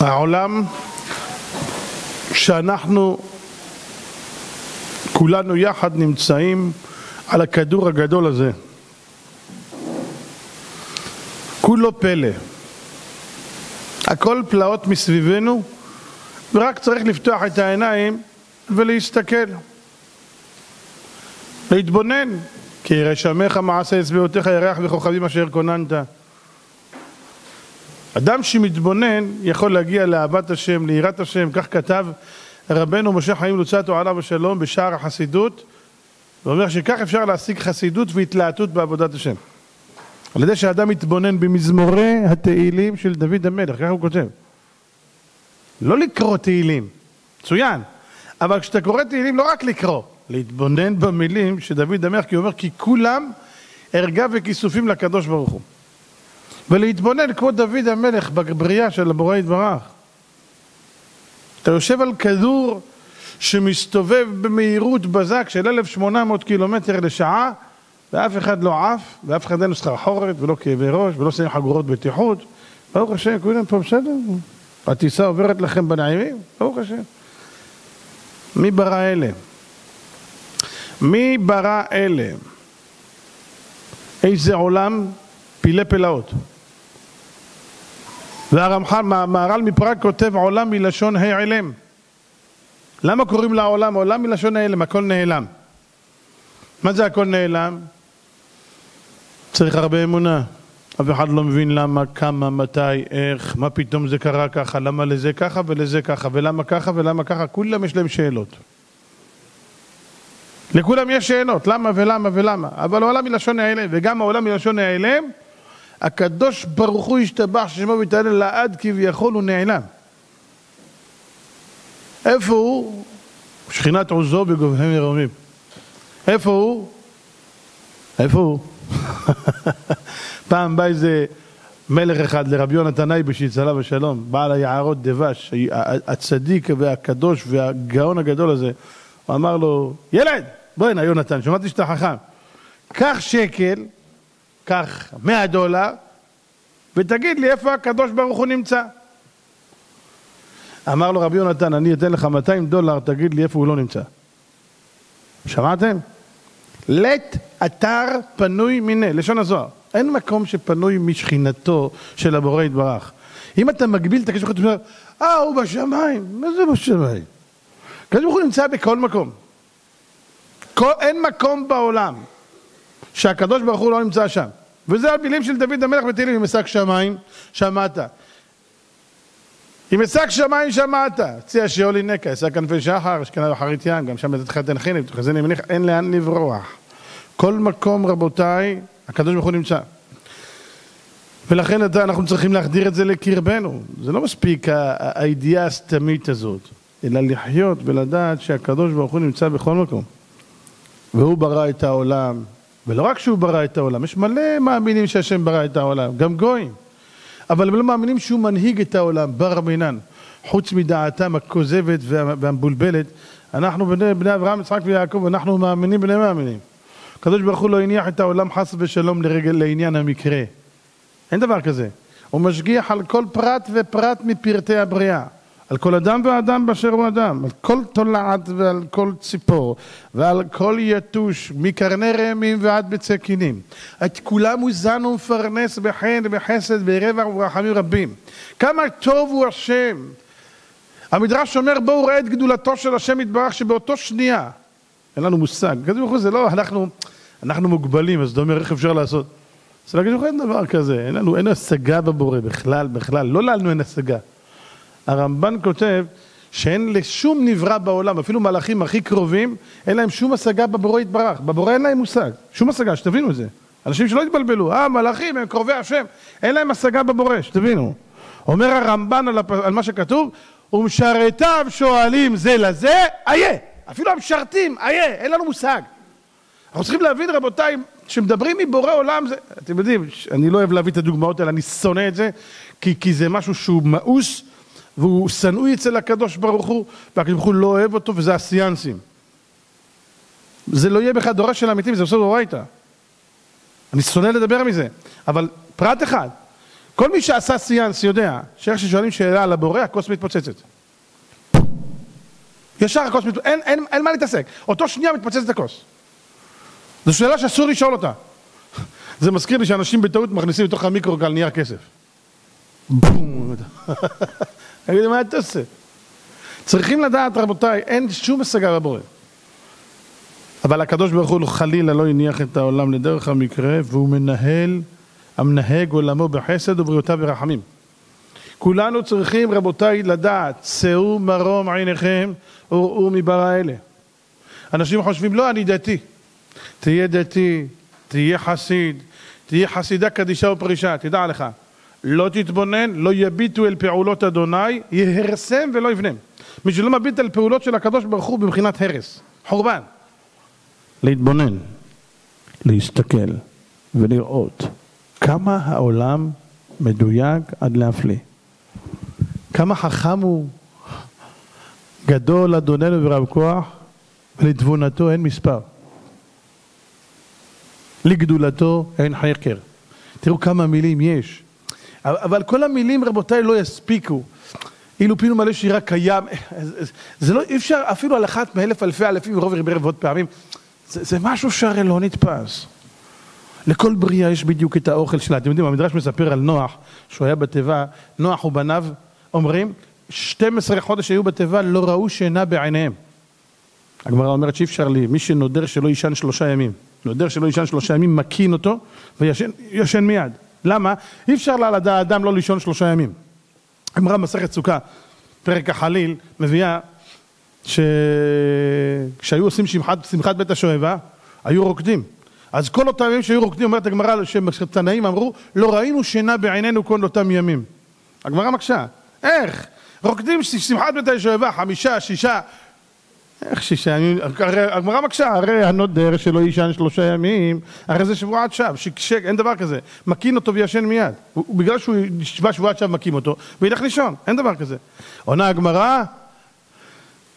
העולם שאנחנו כולנו יחד נמצאים על הכדור הגדול הזה. כולו פלא. הכל פלאות מסביבנו, ורק צריך לפתוח את העיניים ולהסתכל. להתבונן, כי ירא שמך מעשה אצבעותיך ירח וכוכבים אשר כוננת. אדם שמתבונן יכול להגיע לאהבת השם, ליראת השם, כך כתב רבנו משה חיים לוצאטו עליו השלום בשער החסידות, ואומר שכך אפשר להשיג חסידות והתלהטות בעבודת השם. על ידי שאדם מתבונן במזמורי התהילים של דוד המלך, ככה הוא כותב. לא לקרוא תהילים, מצוין, אבל כשאתה קורא תהילים לא רק לקרוא, להתבונן במילים שדוד המלך, כי הוא אומר כי כולם ערגה וכיסופים לקדוש ברוך הוא. ולהתבונן כמו דוד המלך בבריאה של הבורא יתברך. אתה יושב על כדור שמסתובב במהירות בזק של 1,800 קילומטר לשעה ואף אחד לא עף, ואף אחד אין לו סחרחורת ולא כאבי ראש ולא שמים חגורות בטיחות. ברוך השם, כולם פה בסדר? הטיסה עוברת לכם בנעימים? ברוך השם. מי ברא אלה? מי ברא אלה? איזה עולם פילי פלאות. והרמח"ל, מהר"ל מפראג כותב עולם מלשון העלם. למה קוראים לעולם עולם מלשון העלם? הכל נעלם. מה זה הכל נעלם? צריך הרבה אמונה. אף אחד לא מבין למה, כמה, מתי, איך, מה פתאום זה קרה ככה, למה לזה ככה ולזה ככה, ולמה ככה ולמה ככה, כולם יש להם שאלות. לכולם יש שאלות, למה ולמה ולמה, אבל העולם מלשון העלם, וגם העולם מלשון העלם, הקדוש ברוך הוא השתבח ששמו מתעלל לעד כביכול הוא נעלם. איפה הוא? שכינת עוזו בגובהם ירומים. איפה הוא? איפה הוא? פעם בא איזה מלך אחד לרבי יונתן אייבשיץ עליו השלום, בעל היערות דבש, הצדיק והקדוש והגאון הגדול הזה, הוא אמר לו, ילד, בוא הנה יונתן, שמעתי שאתה חכם, קח שקל, קח מאה דולר, ותגיד לי איפה הקדוש ברוך הוא נמצא. אמר לו רבי יונתן, אני אתן לך 200 דולר, תגיד לי איפה הוא לא נמצא. שמעתם? לית אתר פנוי מיניה, לשון הזוהר. אין מקום שפנוי משכינתו של הבורא יתברך. אם אתה מגביל את הקשר ברוך הוא אומר, אה, הוא בשמיים. מה זה בשמיים? הקדוש ברוך הוא נמצא בכל מקום. כל, אין מקום בעולם שהקדוש ברוך הוא לא נמצא שם. וזה המילים של דוד המלך בתהילים, אם אשק שמיים, שמעת. אם אשק שמיים שמעת, ציע שאולי נקע, אשק כנפי שחר, אשכנה אחרית ים, גם שם לתתך תנחני, ותחזני מניח, אין לאן לברוח. כל מקום רבותיי, הקדוש ברוך הוא נמצא. ולכן אנחנו צריכים להחדיר את זה לקרבנו. זה לא מספיק הידיעה הסתמית הזאת, אלא לחיות ולדעת שהקדוש ברוך הוא נמצא בכל מקום. והוא ברא את העולם, ולא רק שהוא ברא את העולם, יש מלא מאמינים שהשם ברא את העולם, גם גויים. אבל הם לא מאמינים שהוא מנהיג את העולם, בר מינן. חוץ מדעתם הכוזבת והמבולבלת, אנחנו בני, בני אברהם, יצחק ויעקב, אנחנו מאמינים בני מאמינים. הקדוש ברוך הוא לא הניח את העולם חס ושלום לרגל לעניין המקרה. אין דבר כזה. הוא משגיח על כל פרט ופרט מפרטי הבריאה. על כל אדם ואדם באשר הוא אדם, על כל תולעת ועל כל ציפור ועל כל יתוש, מקרני רעמים ועד בצי קינים. את כולם הוא זן ומפרנס בחן ובחסד ברווח וברחמים רבים. כמה טוב הוא השם. המדרש אומר בואו ראה את גדולתו של השם יתברך שבאותו שנייה אין לנו מושג. כזה זה לא, אנחנו, אנחנו מוגבלים, אז אתה אומר איך אפשר לעשות? אז להגיד לך אין דבר כזה, אין לנו, אין השגה בבורא בכלל, בכלל, לא לנו אין השגה. הרמב"ן כותב שאין לשום נברא בעולם, אפילו מלאכים הכי קרובים, אין להם שום השגה בבורא יתברך. בבורא אין להם מושג, שום השגה, שתבינו את זה. אנשים שלא יתבלבלו, אה, מלאכים הם קרובי השם, אין להם השגה בבורא, שתבינו. אומר הרמב"ן על, הפ... על מה שכתוב, ומשרתיו שואלים זה לזה, איה. אפילו המשרתים, איה, אין לנו מושג. אנחנו צריכים להבין, רבותיי, כשמדברים מבורא עולם, זה, אתם יודעים, אני לא אוהב להביא את הדוגמאות האלה, אני שונא את זה, כי, כי זה משהו שהוא מאוס, והוא שנואי אצל הקדוש ברוך הוא, והקדוש ברוך הוא לא אוהב אותו, וזה הסיאנסים. זה לא יהיה בכלל דורש של אמיתים, זה עושה דורייתא. אני שונא לדבר מזה, אבל פרט אחד, כל מי שעשה סיאנס יודע שאיך ששואלים שאלה על הבורא, הכוס מתפוצצת. ישר הכוס מתפוצצת, אין, אין, אין מה להתעסק. אותו שנייה מתפוצצת הכוס. זו שאלה שאסור לשאול אותה. זה מזכיר לי שאנשים בטעות מכניסים לתוך המיקרוגל נייר כסף. בום. תגידי, מה אתה עושה? צריכים לדעת, רבותיי, אין שום השגה בבורא. אבל הקדוש ברוך הוא חלילה לא הניח את העולם לדרך המקרה, והוא מנהל, המנהג עולמו בחסד ובריאותיו ברחמים. כולנו צריכים, רבותיי, לדעת, שאו מרום עיניכם וראו מברא אלה. אנשים חושבים, לא, אני דתי. תהיה דתי, תהיה חסיד, תהיה חסידה קדישה ופרישה, תדע לך, לא תתבונן, לא יביטו אל פעולות אדוני, יהרסם ולא יבנם. מי שלא מביט על פעולות של הקדוש ברוך הוא בבחינת הרס, חורבן. להתבונן, להסתכל ולראות כמה העולם מדויק עד להפליא. כמה חכם הוא, גדול אדוננו ורב כוח, ולתבונתו אין מספר. לגדולתו אין חקר. תראו כמה מילים יש. אבל כל המילים רבותיי לא יספיקו. אילו פינו מלא שירה קיים, זה לא, אי אפשר אפילו על אחת מאלף אלפי אלפים ורוב רבי רבות פעמים, זה, זה משהו שהרי לא נתפס. לכל בריאה יש בדיוק את האוכל שלה. אתם יודעים, המדרש מספר על נוח, שהוא היה בתיבה, נוח ובניו אומרים, 12 חודש היו בתיבה, לא ראו שינה בעיניהם. הגמרא אומרת שאי אפשר לי, מי שנודר שלא יישן שלושה ימים, נודר שלא יישן שלושה ימים, מקין אותו וישן מיד. למה? אי אפשר לאדם לא לישון שלושה ימים. הגמרא במסכת סוכה, פרק החליל, מביאה שכשהיו עושים שמחת, שמחת בית השואבה, היו רוקדים. אז כל אותם ימים שהיו רוקדים, אומרת הגמרא, שתנאים אמרו, לא ראינו שינה בעינינו כל אותם ימים. הגמרא מקשה, איך? רוקדים שמחת בית השואבה, חמישה, שישה, איך שישה ימים, הרי הגמרא מקשה, הרי הנודר שלא יישן שלושה ימים, הרי זה שבועת שווא, שקשק, אין דבר כזה, מקין אותו וישן מיד, בגלל שהוא ישבה שבועת שווא מקים אותו, וילך לישון, אין דבר כזה. עונה הגמרא,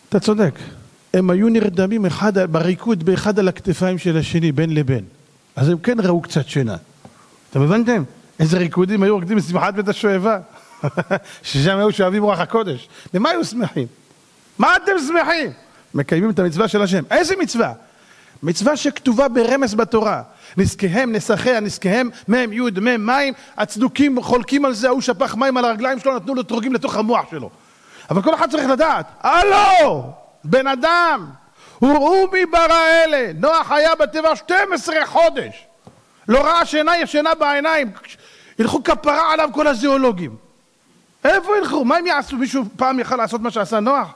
אתה צודק, הם היו נרדמים אחד, בריקוד באחד על הכתפיים של השני, בין לבין, אז הם כן ראו קצת שינה. אתם הבנתם? איזה ריקודים היו רוקדים בשמחת בית השואבה, ששם היו שואבים רוח הקודש. במה היו שמחים? מה אתם שמחים? מקיימים את המצווה של השם. איזה מצווה? מצווה שכתובה ברמז בתורה. נזקיהם, נסחיה, נזקיהם, מ' י' מ' מים, הצדוקים חולקים על זה, ההוא שפך מים על הרגליים שלו, נתנו לו טרוגים לתוך המוח שלו. אבל כל אחד צריך לדעת, הלו, בן אדם, וראו מי ברא אלה, נוח היה בתיבה 12 חודש, לא ראה שינה ישנה בעיניים, ילכו כפרה עליו כל הזיאולוגים. איפה ילכו? מה הם יעשו? מישהו פעם יכל לעשות מה שעשה נוח?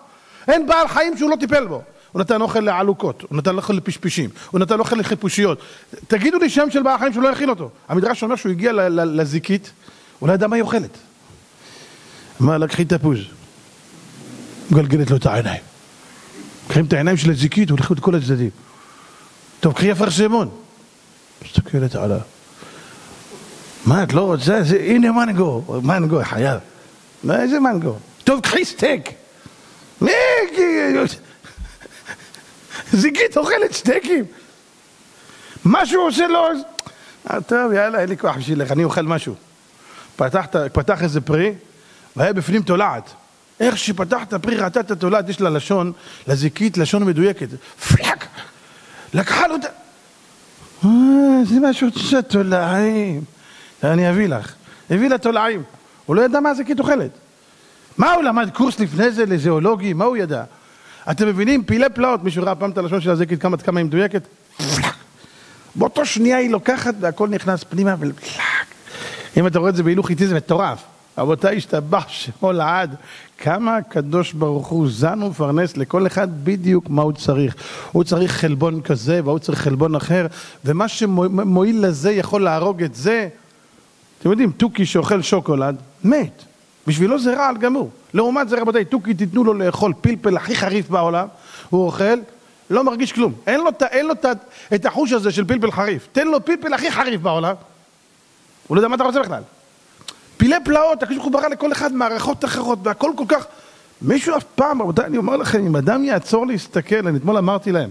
אין בעל חיים שהוא לא טיפל בו. הוא נתן אוכל לעלוקות, הוא נתן אוכל לפשפשים, הוא נתן אוכל לחיפושיות. תגידו לי שם של בעל חיים שהוא לא יכיל אותו. המדרש אומר שהוא הגיע לזיקית, הוא לא ידע מה היא אוכלת. אמר לה, קחי תפוז. מגלגלת לו את העיניים. קחים את העיניים של הזיקית, הוא את כל הצדדים. טוב, קחי אפרסמון. מסתכלת עליו. מה, את לא רוצה? הנה מנגו, מנגו, חייב. מה, איזה מנגו? טוב, קחי סטייק. זיקית אוכלת סטייקים. מה שהוא עושה לו... אה, טוב, יאללה, אין לי כוח בשבילך, אני אוכל משהו. פתח, פתח איזה פרי, והיה בפנים תולעת. איך שפתח את הפרי, ראתה את התולעת, יש לה לשון, לזיקית לשון מדויקת. פלאק! לקחה לו את ה... אה, זה משהו של תולעים. אני אביא לך. הביא לה תולעים. הוא לא ידע מה הזיקית אוכלת. מה הוא למד קורס לפני זה לזואולוגי? מה הוא ידע? אתם מבינים? פילי פלאות, מישהו ראה פעם את הלשון של הזקית כמה, היא מדויקת? באותו שנייה היא לוקחת והכל נכנס פנימה ופלאק. אם אתה רואה את זה בהילוך איטי זה מטורף. רבותיי, השתבח שמו לעד. כמה הקדוש ברוך הוא זן ומפרנס לכל אחד בדיוק מה הוא צריך. הוא צריך חלבון כזה והוא צריך חלבון אחר, ומה שמועיל לזה יכול להרוג את זה. אתם יודעים, תוכי שאוכל שוקולד, מת. בשבילו זה רעל גמור. לעומת זה רבותיי, תוכי תיתנו לו לאכול פלפל הכי חריף בעולם, הוא אוכל, לא מרגיש כלום. אין לו, אין לו את החוש הזה של פלפל חריף. תן לו פלפל הכי חריף בעולם, הוא לא יודע מה אתה רוצה בכלל. פילי פלאות, הקדוש ברוך הוא ברא לכל אחד מערכות אחרות, והכל כל כך... מישהו אף פעם, רבותיי, אני אומר לכם, אם אדם יעצור להסתכל, אני אתמול אמרתי להם,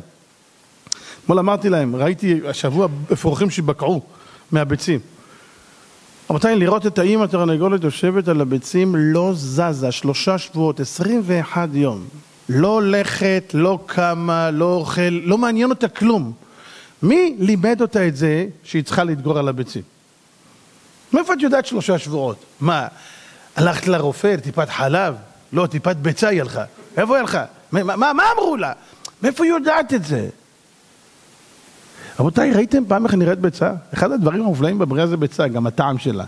אתמול אמרתי להם, ראיתי השבוע אפרוחים שבקעו מהביצים. רבותיי, לראות את האמא התרנגולת יושבת על הביצים לא זזה, שלושה שבועות, עשרים ואחד יום. לא הולכת, לא קמה, לא אוכל, לא מעניין אותה כלום. מי לימד אותה את זה שהיא צריכה להתגור על הביצים? מאיפה את יודעת שלושה שבועות? מה, הלכת לרופא, טיפת חלב? לא, טיפת ביצה היא הלכה. איפה היא הלכה? מה, מה, מה אמרו לה? מאיפה היא יודעת את זה? רבותיי, ראיתם פעם איך נראית ביצה? אחד הדברים המופלאים בבריאה זה ביצה, גם הטעם שלה.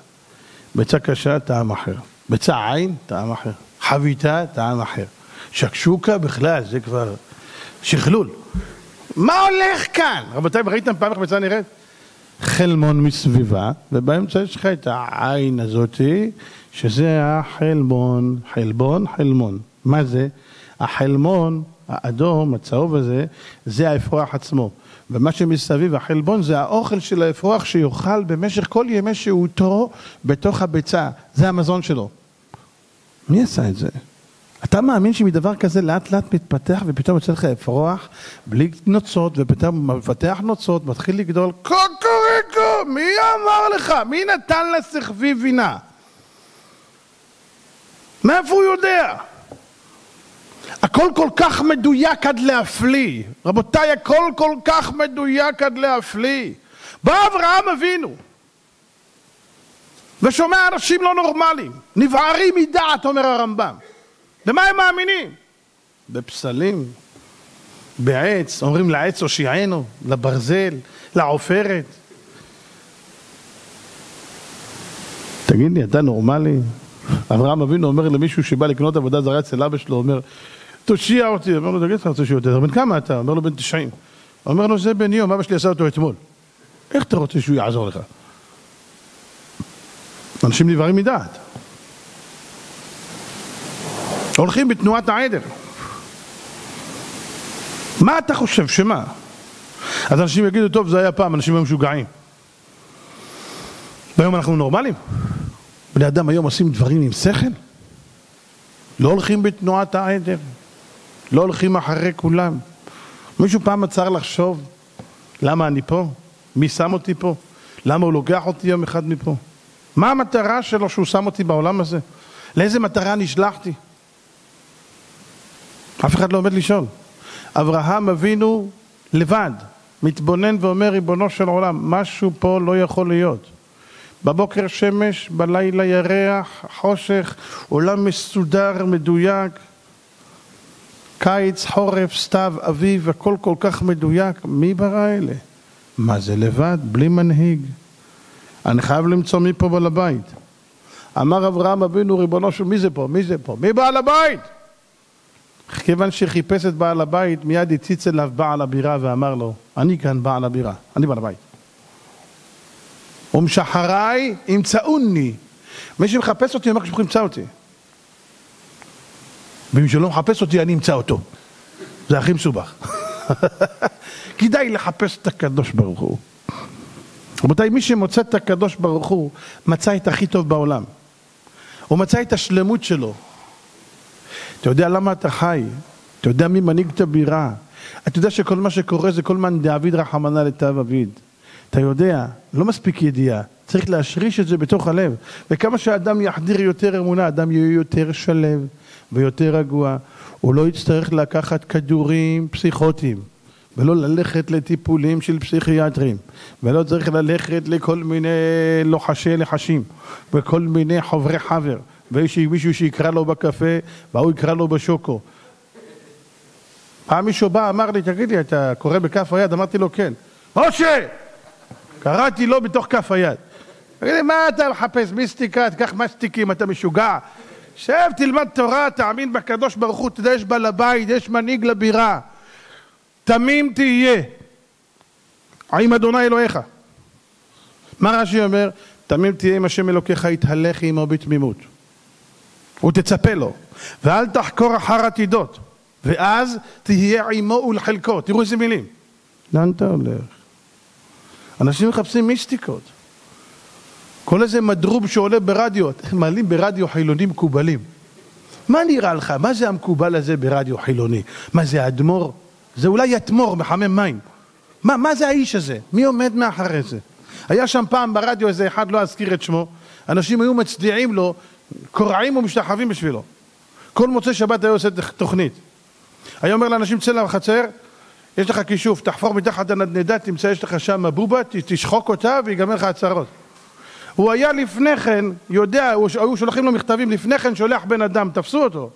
ביצה קשה, טעם אחר. ביצה עין, טעם אחר. חביתה, טעם אחר. שקשוקה בכלל, זה כבר שכלול. מה הולך כאן? רבותיי, ראיתם פעם איך ביצה נראית? חלמון מסביבה, ובאמצע יש לך את העין הזאתי, שזה החלמון, חלבון, חלמון. מה זה? החלמון, האדום, הצהוב הזה, זה האפרוח עצמו. ומה שמסביב, החלבון, זה האוכל של האפרוח שיאכל במשך כל ימי שהותו בתוך הביצה. זה המזון שלו. מי עשה את זה? אתה מאמין שמדבר כזה לאט לאט מתפתח ופתאום יוצא לך אפרוח בלי נוצות ופתאום מפתח נוצות, מתחיל לגדול קוקוריקו, מי אמר לך? מי נתן לסחבי בינה? מאיפה הוא יודע? הכל כל כך מדויק עד להפליא. רבותיי, הכל כל כך מדויק עד להפליא. בא אברהם אבינו ושומע אנשים לא נורמליים, נבערים מדעת, אומר הרמב"ם. במה הם מאמינים? בפסלים, בעץ, אומרים לעץ הושיענו, לברזל, לעופרת. תגיד לי, אתה נורמלי? אברהם אבינו אומר למישהו שבא לקנות עבודה זרה אצל אבא שלו, אומר, תושיע אותי. אומר לו, תגיד, רוצה שהוא יותר? בן כמה אתה? אומר לו, בן תשעים. אומר לו, זה בן יום, אבא שלי עשה אותו אתמול. איך אתה רוצה שהוא יעזור לך? אנשים נבערים מדעת. הולכים בתנועת העדר. מה אתה חושב, שמה? אז אנשים יגידו, טוב, זה היה פעם, אנשים היו משוגעים. והיום אנחנו נורמלים? בני אדם היום עושים דברים עם שכל? לא הולכים בתנועת העדר, לא הולכים אחרי כולם. מישהו פעם עצר לחשוב למה אני פה? מי שם אותי פה? למה הוא לוקח אותי יום אחד מפה? מה המטרה שלו שהוא שם אותי בעולם הזה? לאיזה מטרה נשלחתי? אף אחד לא עומד לשאול. אברהם אבינו לבד מתבונן ואומר ריבונו של עולם, משהו פה לא יכול להיות. בבוקר שמש, בלילה ירח, חושך, עולם מסודר, מדויק, קיץ, חורף, סתיו, אביב, הכל כל כך מדויק. מי ברא אלה? מה זה לבד? בלי מנהיג. אני חייב למצוא מי פה בעל הבית. אמר אברהם אבינו, ריבונו של מי זה פה? מי זה פה? מי בעל הבית? כיוון שחיפש את בעל הבית, מיד הציץ אליו בעל הבירה ואמר לו, אני כאן בעל הבירה, אני בעל הבית. ומשחריי ימצאוני. מי שמחפש אותי, אומר לך ימצא אותי. ומי שלא מחפש אותי, אני אמצא אותו. זה הכי מסובך. כדאי לחפש את הקדוש ברוך הוא. רבותיי, מי שמוצא את הקדוש ברוך הוא, מצא את הכי טוב בעולם. הוא מצא את השלמות שלו. אתה יודע למה אתה חי? אתה יודע מי מנהיג את הבירה? אתה יודע שכל מה שקורה זה כל מאן דאביד רחמנא לטב אביד. אתה יודע, לא מספיק ידיעה, צריך להשריש את זה בתוך הלב. וכמה שאדם יחדיר יותר אמונה, אדם יהיה יותר שלב ויותר רגוע. הוא לא יצטרך לקחת כדורים פסיכוטיים. ולא ללכת לטיפולים של פסיכיאטרים, ולא צריך ללכת לכל מיני לוחשי לחשים, וכל מיני חוברי חבר, ויש מישהו שיקרא לו בקפה, והוא יקרא לו בשוקו. פעם מישהו בא, אמר לי, תגיד לי, אתה קורא בכף היד? אמרתי לו, כן. משה! קראתי לו בתוך כף היד. תגיד לי, מה אתה מחפש מיסטיקה? תיקח מסטיקים, אתה משוגע. שב, תלמד תורה, תאמין בקדוש ברוך הוא, תדע, יש בעל הבית, יש מנהיג לבירה. תמים תהיה עם אדוני אלוהיך. מה רש"י אומר? תמים תהיה עם השם אלוקיך, יתהלך עמו בתמימות. ותצפה לו, ואל תחקור אחר עתידות, ואז תהיה עמו ולחלקו. תראו איזה מילים. לאן אתה הולך? אנשים מחפשים מיסטיקות. כל איזה מדרוב שעולה ברדיו, מעלים ברדיו חילונים מקובלים. מה נראה לך? מה זה המקובל הזה ברדיו חילוני? מה זה אדמו"ר? זה אולי יתמור מחמם מים. מה, מה זה האיש הזה? מי עומד מאחורי זה? היה שם פעם ברדיו איזה אחד, לא אזכיר את שמו, אנשים היו מצדיעים לו, קורעים ומשתחווים בשבילו. כל מוצאי שבת היה עושה תוכנית. היה אומר לאנשים, צא לחצר, יש לך כישוף, תחפור מתחת הנדנדה, תמצא יש לך שם בובה, תשחוק אותה ויגמר לך הצהרות. הוא היה לפני כן, יודע, היו שולחים לו מכתבים, לפני כן שולח בן אדם, תפסו אותו,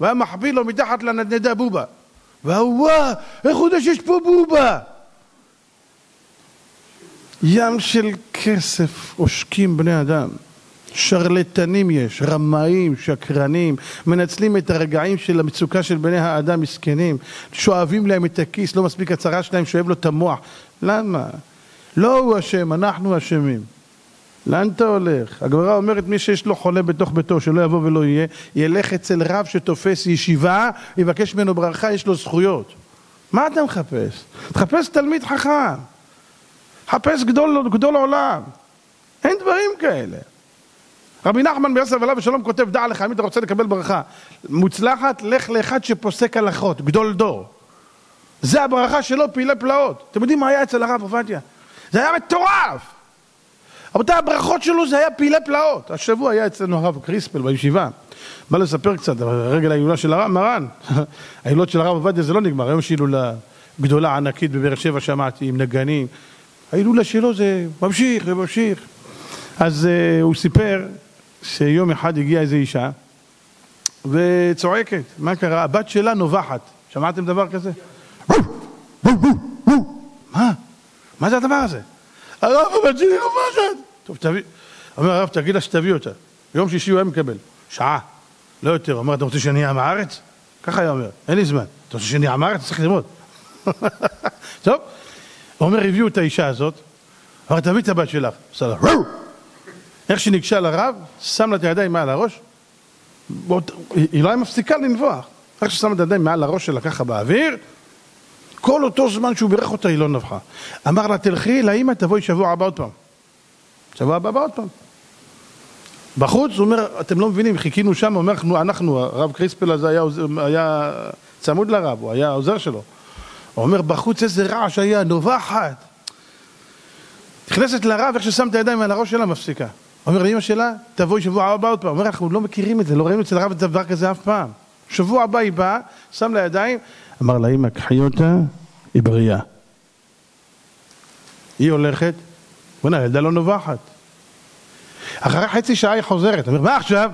והיה מחביא לו מתחת לנדנדה בובה. והוא, וואה, איך הוא יודע שיש פה בובה? ים של כסף עושקים בני אדם. שרלטנים יש, רמאים, שקרנים, מנצלים את הרגעים של המצוקה של בני האדם מסכנים, שואבים להם את הכיס, לא מספיק הצהרה שלהם, שואב לו את המוח. למה? לא הוא אשם, אנחנו אשמים. לאן אתה הולך? הגמרא אומרת מי שיש לו חולה בתוך ביתו שלא יבוא ולא יהיה, ילך אצל רב שתופס ישיבה, יבקש ממנו ברכה, יש לו זכויות. מה אתה מחפש? תחפש תלמיד חכם. חפש גדול, גדול עולם. אין דברים כאלה. רבי נחמן ביוסף עליו ושלום כותב דע לך אם אתה רוצה לקבל ברכה מוצלחת לך לאחד שפוסק הלכות גדול דור זה הברכה שלו פעילי פלאות אתם יודעים מה היה אצל הרב עובדיה? זה היה מטורף רבותיי הברכות שלו זה היה פעילי פלאות השבוע היה אצלנו הרב קריספל בישיבה בא לספר קצת רגל ההילולה של הרב מרן ההילולות של הרב עובדיה זה לא נגמר היום יש הילולה גדולה ענקית בבאר שבע שמעתי עם נגנים ההילולה שלו זה ממשיך וממשיך אז uh, הוא סיפר שיום אחד הגיעה איזו אישה וצועקת, מה קרה? הבת שלה נובחת. שמעתם דבר כזה? מה? מה זה הדבר הזה? הרב, הבת שלי נובחת. טוב, תביא. אומר הרב, תגיד לה שתביא אותה. יום שישי הוא היה מקבל. שעה. לא יותר. אומר, אתה רוצה שאני אהיה עם הארץ? ככה היה אומר, אין לי זמן. אתה רוצה שאני אהיה עם הארץ? צריך ללמוד. טוב. אומר, הביאו את האישה הזאת. אמר, תביא את הבת שלך. עשה לה, איך שהיא ניגשה לרב, שם לה את הידיים מעל הראש, היא לא הייתה מפסיקה לנבוח. איך ששם את הידיים מעל הראש שלה ככה באוויר, כל אותו זמן שהוא בירך אותה היא לא נבחה. אמר לה, תלכי לאמא, תבואי שבוע הבא עוד פעם. שבוע הבא עוד פעם. בחוץ, הוא אומר, אתם לא מבינים, חיכינו שם, אומר, אנחנו, אנחנו הרב קריספל הזה היה, היה צמוד לרב, הוא היה העוזר שלו. הוא אומר, בחוץ איזה רעש היה, נובחת. נכנסת לרב, איך ששם את הידיים על הראש שלה, מפסיקה. אומר לאמא שלה, תבואי שבוע הבא עוד פעם. אומר, אנחנו לא מכירים את זה, לא ראינו אצל הרב דבר כזה אף פעם. שבוע הבא היא באה, שם לה ידיים, אמר לה, אמא, קחי אותה, היא בריאה. היא הולכת, בוא'נה, הילדה לא נובחת. אחרי חצי שעה היא חוזרת, אומר, מה עכשיו?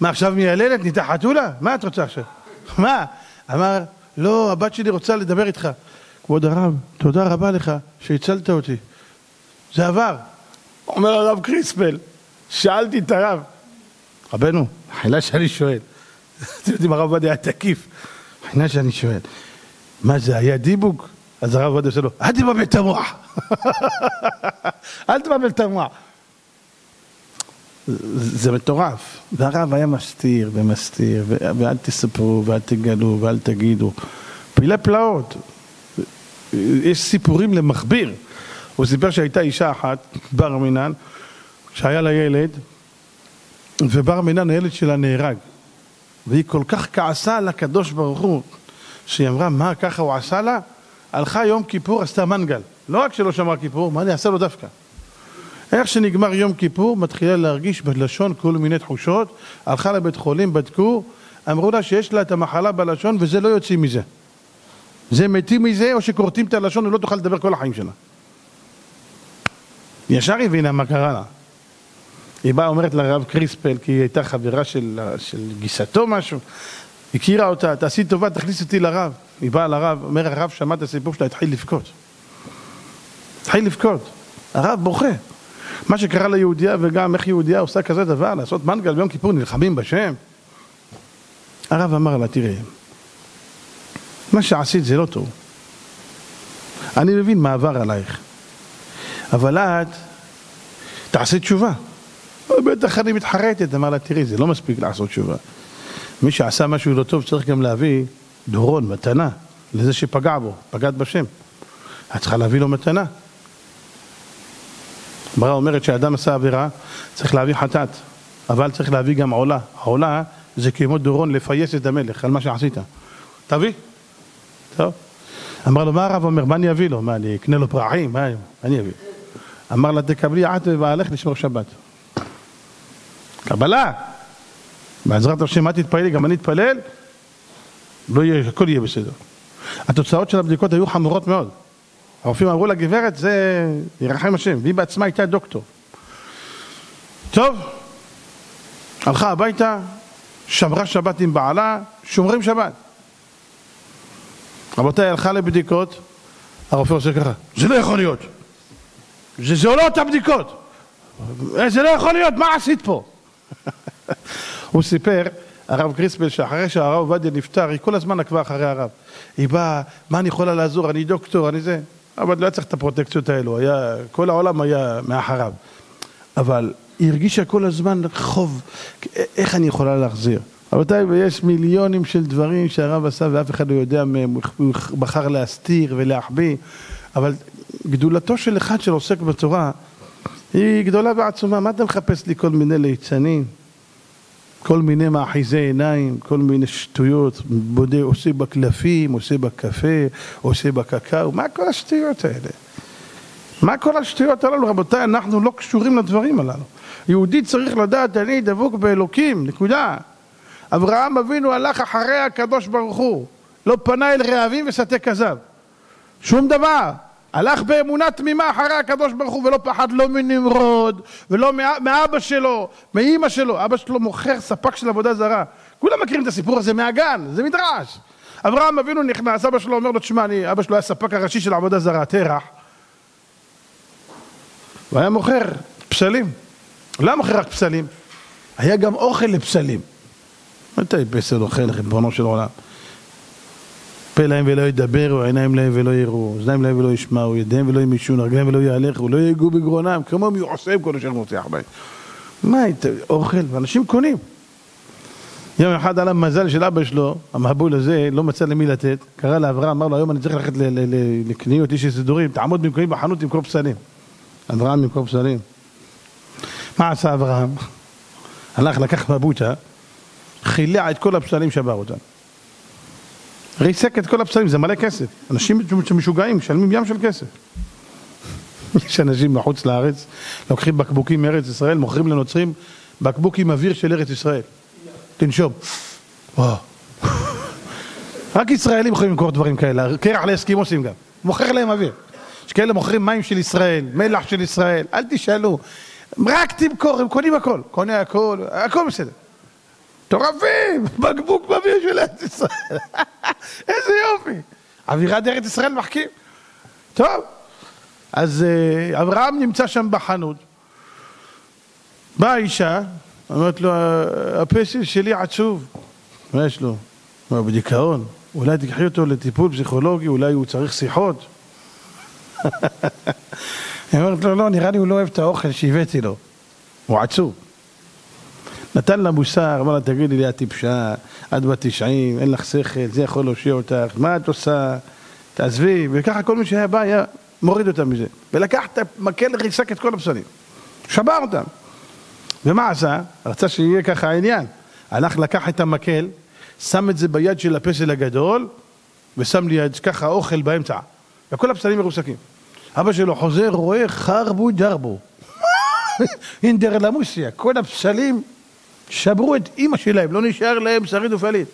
מה עכשיו מיילדת? נהייתה חתולה? מה את רוצה עכשיו? מה? אמר, לא, הבת שלי רוצה לדבר איתך. כבוד הרב, תודה רבה לך שהצלת אותי. זה עבר. אומר הרב קריספל, שאלתי את הרב, רבנו, חילה שאני שואל, אתם יודעים, הרב עובדיה היה תקיף, חילה שאני שואל, מה זה, היה דיבוק? אז הרב עובדיה עושה לו, אל תבלבל את המוח, אל תבלבל את המוח. זה מטורף, והרב היה מסתיר ומסתיר, ואל תספרו ואל תגלו ואל תגידו, פעילי פלאות, יש סיפורים למכביר. הוא סיפר שהייתה אישה אחת, בר מינן, שהיה לה ילד, ובר מינן הילד שלה נהרג. והיא כל כך כעסה על הקדוש ברוך הוא, שהיא אמרה, מה ככה הוא עשה לה? הלכה יום כיפור, עשתה מנגל. לא רק שלא שמר כיפור, מה אני אעשה לו דווקא? איך שנגמר יום כיפור, מתחילה להרגיש בלשון כל מיני תחושות, הלכה לבית חולים, בדקו, אמרו לה שיש לה את המחלה בלשון וזה לא יוצאים מזה. זה מתים מזה או שכורתים את הלשון ולא תוכל לדבר כל החיים שלה. ישר הבינה מה קרה לה. היא באה אומרת לרב קריספל, כי היא הייתה חברה של, של גיסתו משהו, הכירה אותה, תעשי טובה, תכניס אותי לרב. היא באה לרב, אומר הרב שמע את הסיפור שלה, התחיל לבכות. התחיל לבכות. הרב בוכה. מה שקרה ליהודייה וגם איך יהודייה עושה כזה דבר, לעשות מנגל ביום כיפור, נלחמים בשם. הרב אמר לה, תראה, מה שעשית זה לא טוב. אני מבין מה עבר עלייך. אבל את תעשי תשובה. בטח אני מתחרטת, אמר לה, תראי, זה לא מספיק לעשות תשובה. מי שעשה משהו לא טוב צריך גם להביא דורון, מתנה, לזה שפגע בו, פגעת בשם. את צריכה להביא לו מתנה. הגמרא אומרת שאדם עשה עבירה, צריך להביא חטאת, אבל צריך להביא גם עולה. העולה זה כמו דורון לפייס את המלך על מה שעשית. תביא. טוב. אמר לו, מה הרב אומר? מה אני אביא לו? מה, אני אקנה לו פרחים? מה אני אביא? אמר לה, תקבלי עט ובעלך לשמור שבת. קבלה. בעזרת השם, את תתפללי, גם אני אתפלל, לא יהיה, הכל יהיה בסדר. התוצאות של הבדיקות היו חמורות מאוד. הרופאים אמרו לה, גברת, זה ירחם השם, והיא בעצמה הייתה דוקטור. טוב, הלכה הביתה, שמרה שבת עם בעלה, שומרים שבת. רבותיי, הלכה לבדיקות, הרופא עושה ככה, זה לא יכול להיות. זה, זה לא אותה בדיקות. זה לא יכול להיות, מה עשית פה? הוא סיפר, הרב קריספל, שאחרי שהרב עובדיה נפטר, היא כל הזמן עקבה אחרי הרב. היא באה, מה אני יכולה לעזור, אני דוקטור, אני זה. אבל לא צריך את הפרוטקציות האלו, היה, כל העולם היה מאחריו. אבל היא הרגישה כל הזמן חוב, איך אני יכולה להחזיר? רבותיי, ויש מיליונים של דברים שהרב עשה ואף אחד לא יודע מהם, הוא בחר להסתיר ולהחביא, אבל גדולתו של אחד שעוסק בתורה היא גדולה ועצומה. מה אתה מחפש לי כל מיני ליצנים? כל מיני מאחיזי עיניים, כל מיני שטויות, בודה, עושה בקלפים, עושה בקפה, עושה בקקאו, מה כל השטויות האלה? מה כל השטויות הללו? רבותיי, אנחנו לא קשורים לדברים הללו. יהודי צריך לדעת, אני דבוק באלוקים, נקודה. אברהם אבינו הלך אחרי הקדוש ברוך הוא, לא פנה אל רעבים ושתי כזב. שום דבר. הלך באמונה תמימה אחרי הקדוש ברוך הוא ולא פחד לא מנמרוד ולא מאבא שלו, מאימא שלו. אבא שלו מוכר ספק של עבודה זרה. כולם מכירים את הסיפור הזה מהגן, זה מדרש. אברהם אבינו נכנס, אבא שלו אומר לו, תשמע, אני, אבא שלו היה ספק הראשי של עבודה זרה, תרח. הוא היה מוכר פסלים. לא היה מוכר רק פסלים, היה גם אוכל לפסלים. מתי פסל אוכל, ריבונו של עולם? פה להם ולא ידברו, עיניים להם ולא יראו, אוזניים להם ולא ישמעו, ידיהם ולא ימישון, רגליהם ולא יהלכו, לא יגעו בגרונם, כמו מי עושה כל אשר מוצח בהם. מה, אוכל, ואנשים קונים. יום אחד על המזל של אבא שלו, המבול הזה, לא מצא למי לתת, קרא לאברהם, אמר לו, היום אני צריך ללכת לקניות, איש סידורים, תעמוד במקומי בחנות עם כל פסלים. אברהם עם כל פסלים. מה עשה אברהם? הלך, לקח מבוטה, חילע את כל הפסלים, שבר אותם. ריסק את כל הפסלים, זה מלא כסף. אנשים שמשוגעים, משלמים ים של כסף. יש אנשים מחוץ לארץ, לוקחים בקבוקים מארץ ישראל, מוכרים לנוצרים בקבוק עם אוויר של ארץ ישראל. תנשום. וואו. רק ישראלים יכולים למכור דברים כאלה, קרח לאסקימוסים גם. מוכר להם אוויר. יש כאלה מוכרים מים של ישראל, מלח של ישראל, אל תשאלו. רק תמכור, הם קונים הכל. קונה הכל, הכל בסדר. מטורפים, בקבוק באוויר של ארץ ישראל. איזה יופי. אווירת ארץ ישראל מחכים. טוב, אז uh, אברהם נמצא שם בחנות. באה אישה, אומרת לו, הפסל שלי עצוב. מה יש לו? הוא בדיכאון. אולי תקחי אותו לטיפול פסיכולוגי, אולי הוא צריך שיחות. היא אומרת לו, לא, נראה לי הוא לא אוהב את האוכל שהבאתי לו. הוא עצוב. נתן לה מוסר, אמר לה, תגידי לי, את טיפשה, את בת תשעים, אין לך שכל, זה יכול להושיע אותך, מה את עושה? תעזבי, וככה כל מי שהיה בא היה מוריד אותה מזה. ולקח את המקל, ריסק את כל הפסלים. שבר אותם. ומה עשה? רצה שיהיה ככה העניין. הלך, לקח את המקל, שם את זה ביד של הפסל הגדול, ושם לי ככה אוכל באמצע. וכל הפסלים מרוסקים. אבא שלו חוזר, רואה חרבו דרבו. אינדר למוסיה, כל הפסלים שברו את אימא שלהם, לא נשאר להם שריד ופליט.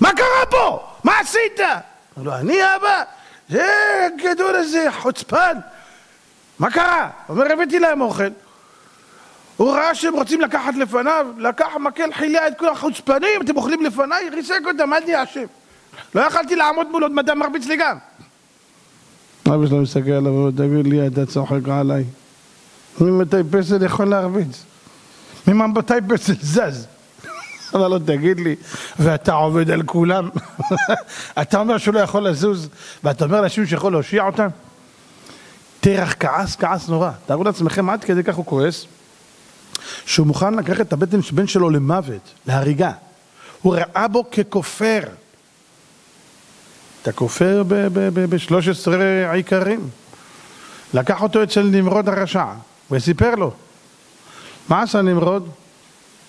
מה קרה פה? מה עשית? אמר לו, אני אבא? זה הגדול הזה, חוצפן. מה קרה? אומר, הבאתי להם אוכל. הוא ראה שהם רוצים לקחת לפניו, לקח מקל חילה את כל החוצפנים, אתם אוכלים לפניי, ריסק אותם, אל תהיה אשם. לא יכלתי לעמוד מול עוד מדע מרביץ לי גם. אבא שלו מסתכל עליו, תגיד לי, אתה צוחק עליי. ממתי פסל יכול להרביץ? ממתי פסל זז? אמר לו, תגיד לי, ואתה עובד על כולם? אתה אומר שהוא לא יכול לזוז, ואתה אומר לאנשים שיכול להושיע אותם? תרח כעס, כעס נורא. תארו לעצמכם עד כדי כך הוא כועס, שהוא מוכן לקחת את הבטן של בן שלו למוות, להריגה. הוא ראה בו ככופר. אתה כופר ב-13 עיקרים. לקח אותו אצל נמרוד הרשע וסיפר לו. מה עשה נמרוד?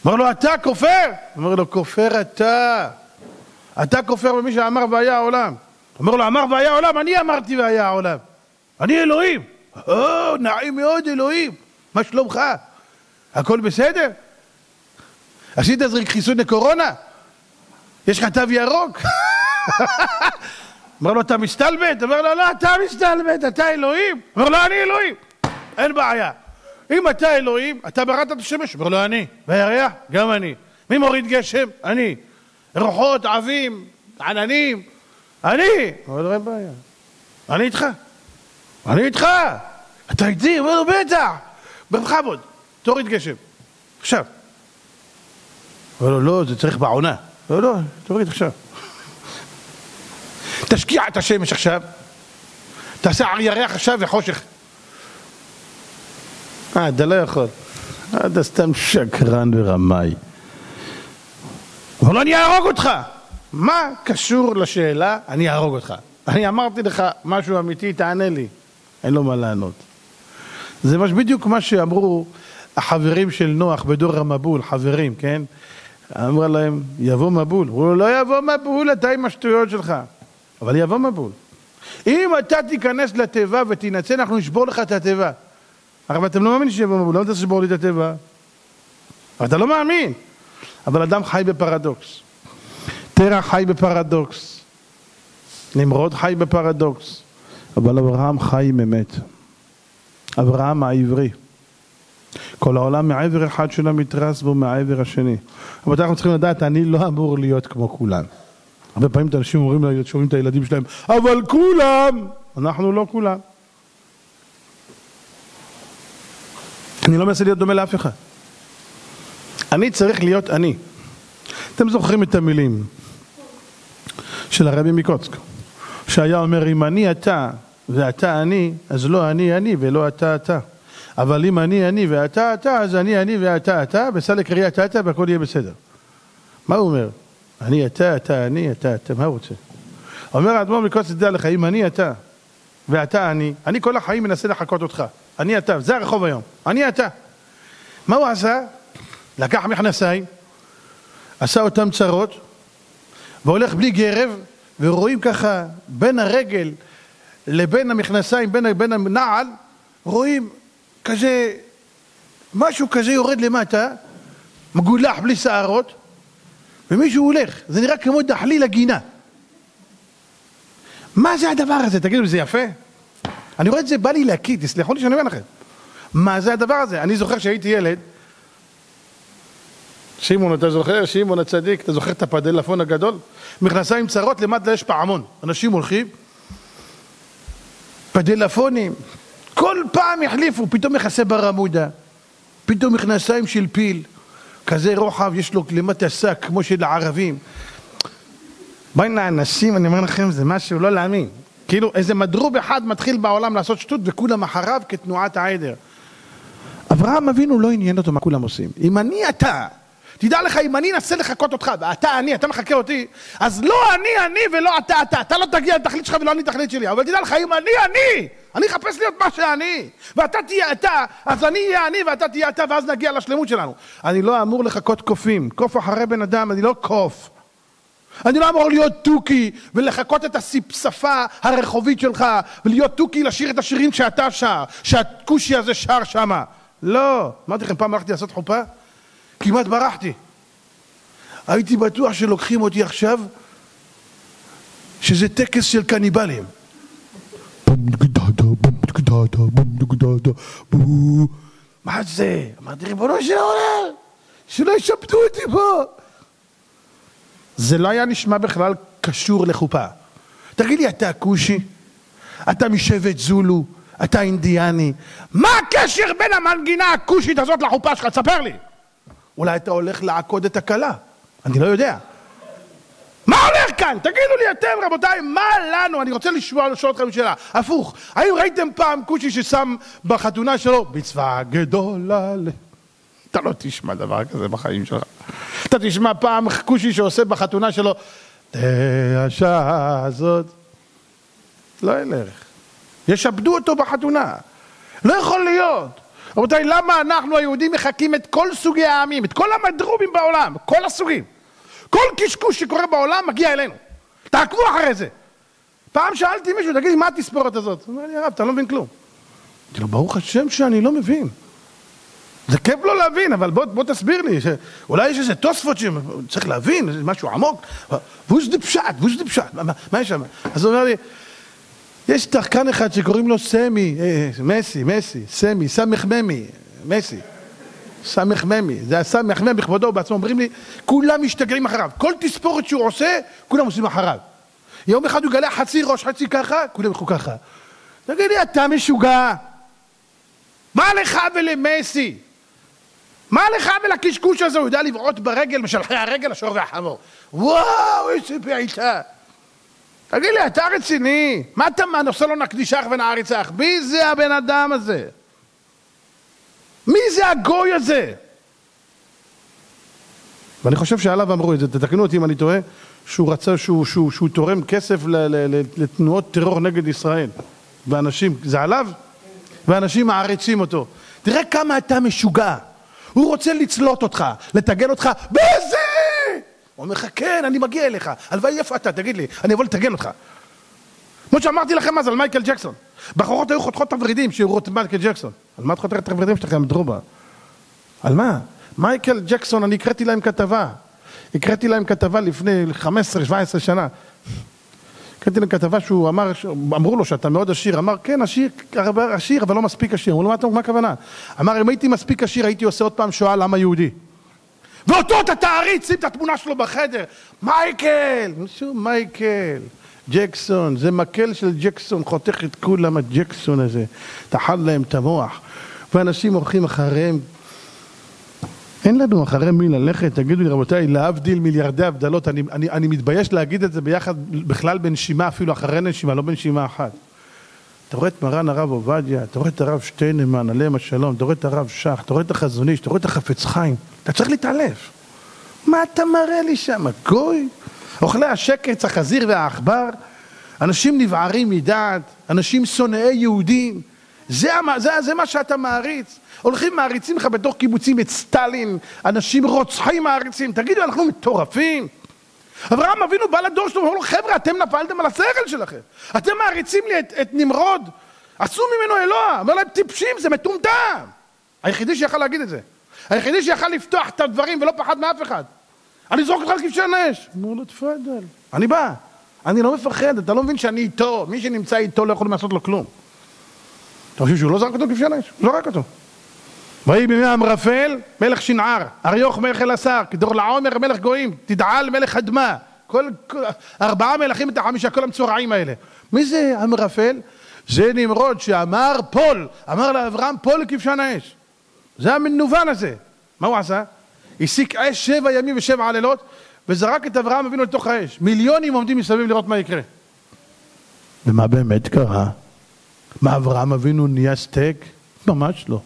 אמר לו, אתה כופר? אמר לו, כופר אתה. אתה כופר במי שאמר והיה העולם. אמר לו, אמר והיה העולם, אני אמרתי והיה העולם. אני אלוהים. או, נעים מאוד אלוהים. מה שלומך? הכל בסדר? עשית זריק חיסון לקורונה? יש לך תו ירוק? אומר לו, אתה מסתלבט? אומר לו, לא, אתה מסתלבט, אתה אלוהים. אומר לו, אני אלוהים. אין בעיה. אם אתה אלוהים, אתה ברת את השמש. אומר לו, אני. והירח? גם אני. מי מוריד גשם? אני. רוחות, עבים, עננים? אני. אומר לו, אין בעיה. אני איתך. אני איתך. אתה איתי? אומר לו, בטח. בכבוד. תוריד גשם. עכשיו. אומר לו, לא, זה צריך בעונה. לא, לא, תוריד עכשיו. תשקיע את השמש עכשיו, תעשה ירח עכשיו וחושך. אה, אתה לא יכול. אתה סתם שקרן ורמאי. אבל אני אהרוג אותך. מה קשור לשאלה, אני אהרוג אותך? אני אמרתי לך משהו אמיתי, תענה לי. אין לו מה לענות. זה בדיוק מה שאמרו החברים של נוח בדור המבול, חברים, כן? אמר להם, יבוא מבול. הוא לא יבוא מבול, אתה עם השטויות שלך. אבל יבוא מבול. אם אתה תיכנס לתיבה ותינצל, אנחנו נשבור לך את התיבה. אבל אתם לא מאמינים שיבוא מבול, למה אתה תשבור לי את התיבה? אתה לא מאמין. אבל אדם חי בפרדוקס. תרח חי בפרדוקס. נמרוד חי בפרדוקס. אבל אברהם חי עם אמת. אברהם העברי. כל העולם מעבר אחד של המתרס והוא מעבר השני. אבל אנחנו צריכים לדעת, אני לא אמור להיות כמו כולם. הרבה פעמים אנשים אומרים, שומעים את הילדים שלהם, אבל כולם! אנחנו לא כולם. אני לא מנסה להיות דומה לאף אחד. אני צריך להיות אני. אתם זוכרים את המילים של הרבי מקוצק, שהיה אומר, אם אני אתה ואתה אני, אז לא אני אני ולא אתה אתה. אבל אם אני אני ואתה אתה, אז אני אני ואתה אתה, בסל קריאת אתה והכל יהיה בסדר. מה הוא אומר? אני אתה, אתה אני, אתה אתה, מה הוא רוצה? אומר האדמו"ר מקוצק, תדע לך, אם אני אתה ואתה אני, אני כל החיים מנסה לחקות אותך. אני אתה, זה הרחוב היום. אני אתה. מה הוא עשה? לקח מכנסיים, עשה אותם צרות, והולך בלי גרב, ורואים ככה בין הרגל לבין המכנסיים, בין, בין הנעל, רואים כזה, משהו כזה יורד למטה, מגולח בלי שערות, ומישהו הולך, זה נראה כמו דחליל הגינה. מה זה הדבר הזה? תגידו, זה יפה? אני רואה את זה, בא לי להקיא, תסלחו לי שאני אומר לכם. מה זה הדבר הזה? אני זוכר שהייתי ילד, שמעון, אתה זוכר? שמעון הצדיק, אתה זוכר את הפדלפון הגדול? מכנסיים צרות, למטה יש פעמון. אנשים הולכים, פדלפונים, כל פעם החליפו, פתאום מכסה ברמודה, פתאום מכנסיים של פיל, כזה רוחב, יש לו למטה שק כמו של הערבים. בין האנשים, אני אומר לכם, זה משהו לא להאמין. כאילו איזה מדרוב אחד מתחיל בעולם לעשות שטות וכולם אחריו כתנועת העדר. אברהם אבינו לא עניין אותו מה כולם עושים. אם אני אתה, תדע לך, אם אני אנסה לחקות אותך, ואתה אני, אתה מחקה אותי, אז לא אני אני ולא אתה אתה. אתה לא תגיע לתכלית שלך ולא אני לתכלית שלי. אבל תדע לך, אם אני אני, אני אחפש להיות מה שאני, ואתה תהיה אתה, אז אני אהיה אני ואתה תהיה אתה, ואז נגיע לשלמות שלנו. אני לא אמור לחקות קופים. קוף אחרי בן אדם, אני לא קוף. אני לא אמור להיות תוכי ולחקות את השפה הרחובית שלך ולהיות תוכי לשיר את השירים שאתה שר, שהכושי הזה שר שמה. לא. אמרתי לכם, פעם הלכתי לעשות חופה? כמעט ברחתי. הייתי בטוח שלוקחים אותי עכשיו שזה טקס של קניבלים. מה זה? אמרתי, ריבונו של העולם, שלא ישפטו אותי פה. זה לא היה נשמע בכלל קשור לחופה. תגיד לי, אתה כושי? אתה משבט זולו? אתה אינדיאני? מה הקשר בין המנגינה הכושית הזאת לחופה שלך? תספר לי. אולי אתה הולך לעקוד את הכלה, אני לא יודע. מה הולך כאן? תגידו לי אתם רבותיי, מה לנו? אני רוצה לשמוע, לשאול אתכם שאלה. הפוך, האם ראיתם פעם כושי ששם בחתונה שלו מצווה גדולה ל... אתה לא תשמע דבר כזה בחיים שלך. אתה תשמע פעם כושי שעושה בחתונה שלו השעה הזאת. לא ילך. ישעבדו אותו בחתונה. לא יכול להיות. רבותיי, למה אנחנו היהודים מחקים את כל סוגי העמים, את כל המדרובים בעולם, כל הסוגים? כל קשקוש שקורה בעולם מגיע אלינו. תעקבו אחרי זה. פעם שאלתי מישהו, תגיד לי, מה התספורת הזאת? הוא אומר לי, הרב, אתה לא מבין כלום. אמרתי לו, ברוך השם שאני לא מבין. זה כיף לא להבין, אבל בוא, בוא תסביר לי, ש... אולי יש איזה תוספות שצריך להבין, איזה משהו עמוק, וואס דער פשט, וואס דער פשט, מה, מה יש שם? אז הוא אומר לי, יש שחקן אחד שקוראים לו סמי, אה, אה מסי, מסי, סמי, סמך ממי, מסי, סמך ממי, זה הסמך ממי בכבודו בעצמו, אומרים לי, כולם משתגעים אחריו, כל תספורת שהוא עושה, כולם עושים אחריו. יום אחד הוא גילח חצי ראש, חצי ככה, כולם ילכו ככה. תגיד לי, אתה משוגע? מה לך ולמסי? מה לך ולקשקוש הזה? הוא יודע לבעוט ברגל, משלחי הרגל, השור והחמור. וואו, איזה בעיטה. תגיד לי, אתה רציני? מה אתה עושה לו נקדישך ונעריצך? מי זה הבן אדם הזה? מי זה הגוי הזה? ואני חושב שעליו אמרו את זה, תתקנו אותי אם אני טועה, שהוא רצה, שהוא, שהוא, שהוא תורם כסף ל, ל, ל, לתנועות טרור נגד ישראל. ואנשים, זה עליו? ואנשים מעריצים אותו. תראה כמה אתה משוגע. הוא רוצה לצלוט אותך, לטגן אותך, באיזה? הוא אומר לך, כן, אני מגיע אליך. הלוואי איפה אתה, תגיד לי, אני אבוא לטגן אותך. כמו שאמרתי לכם אז על מייקל ג'קסון. בחורות היו חותכות את הוורידים שיראו את מייקל ג'קסון. על מה את חותכת את הוורידים שלכם, דרובה? על מה? מייקל ג'קסון, אני הקראתי להם כתבה. הקראתי להם כתבה לפני 15-17 שנה. הקראתי להם כתבה שהוא אמר, אמרו לו שאתה מאוד עשיר, אמר כן עשיר, עשיר אבל לא מספיק עשיר, אמרו לו מה הכוונה? אמר אם הייתי מספיק עשיר הייתי עושה עוד פעם שואה לעם היהודי. ואותו אתה תעריץ, שים את התמונה שלו בחדר. מייקל, שוב מייקל ג'קסון, זה מקל של ג'קסון, חותך את כולם הג'קסון הזה, טחן להם את המוח. ואנשים הולכים אחריהם אין לנו אחרי מי ללכת, תגידו לי רבותיי, להבדיל מיליארדי הבדלות, אני, אני, אני מתבייש להגיד את זה ביחד, בכלל בנשימה, אפילו אחרי נשימה, לא בנשימה אחת. אתה רואה את מרן הרב עובדיה, אתה רואה את הרב שטיינמן, עליהם השלום, אתה רואה את הרב שך, אתה רואה את החזון איש, אתה רואה את החפץ חיים, אתה צריך להתעלף. מה אתה מראה לי שם, גוי? אוכלי השקץ, החזיר והעכבר, אנשים נבערים מדעת, אנשים שונאי יהודים, זה, זה, זה מה שאתה מעריץ. הולכים מעריצים לך בתוך קיבוצים את סטלין, אנשים רוצחים מעריצים, תגידו, אנחנו מטורפים? אברהם אבינו בא לדור שלו, ואומר לו, חבר'ה, אתם נפלתם על השכל שלכם. אתם מעריצים לי את, את נמרוד, עשו ממנו אלוה. אומר להם, טיפשים, זה מטומטם. היחידי שיכל להגיד את זה. היחידי שיכל לפתוח את הדברים ולא פחד מאף אחד. אני זורק אותך לכבשן האש. אמרו לו, תפאדל. אני בא. אני לא מפחד, אתה לא מבין שאני איתו. מי שנמצא איתו לא יכול לעשות לו כלום. אתה חושב שהוא לא זרק אותו לכבשן האש? הוא זרק אותו. ויהי בימי אמרפל מלך שנער, אריוך מלך אלעשר, כדור לעומר מלך גויים, תדעל מלך אדמה, כל, כל ארבעה מלכים את החמישה, כל המצורעים האלה. מי זה אמרפל? זה נמרוד שאמר פול, אמר לאברהם פול לכבשן האש. זה המנוון הזה. מה הוא עשה? הסיק אש שבע ימים ושבע לילות וזרק את אברהם אבינו לתוך האש. מיליונים עומדים מסביב לראות מה יקרה. ומה באמת קרה? מה אברהם אבינו נהיה סטייק? ממש לא.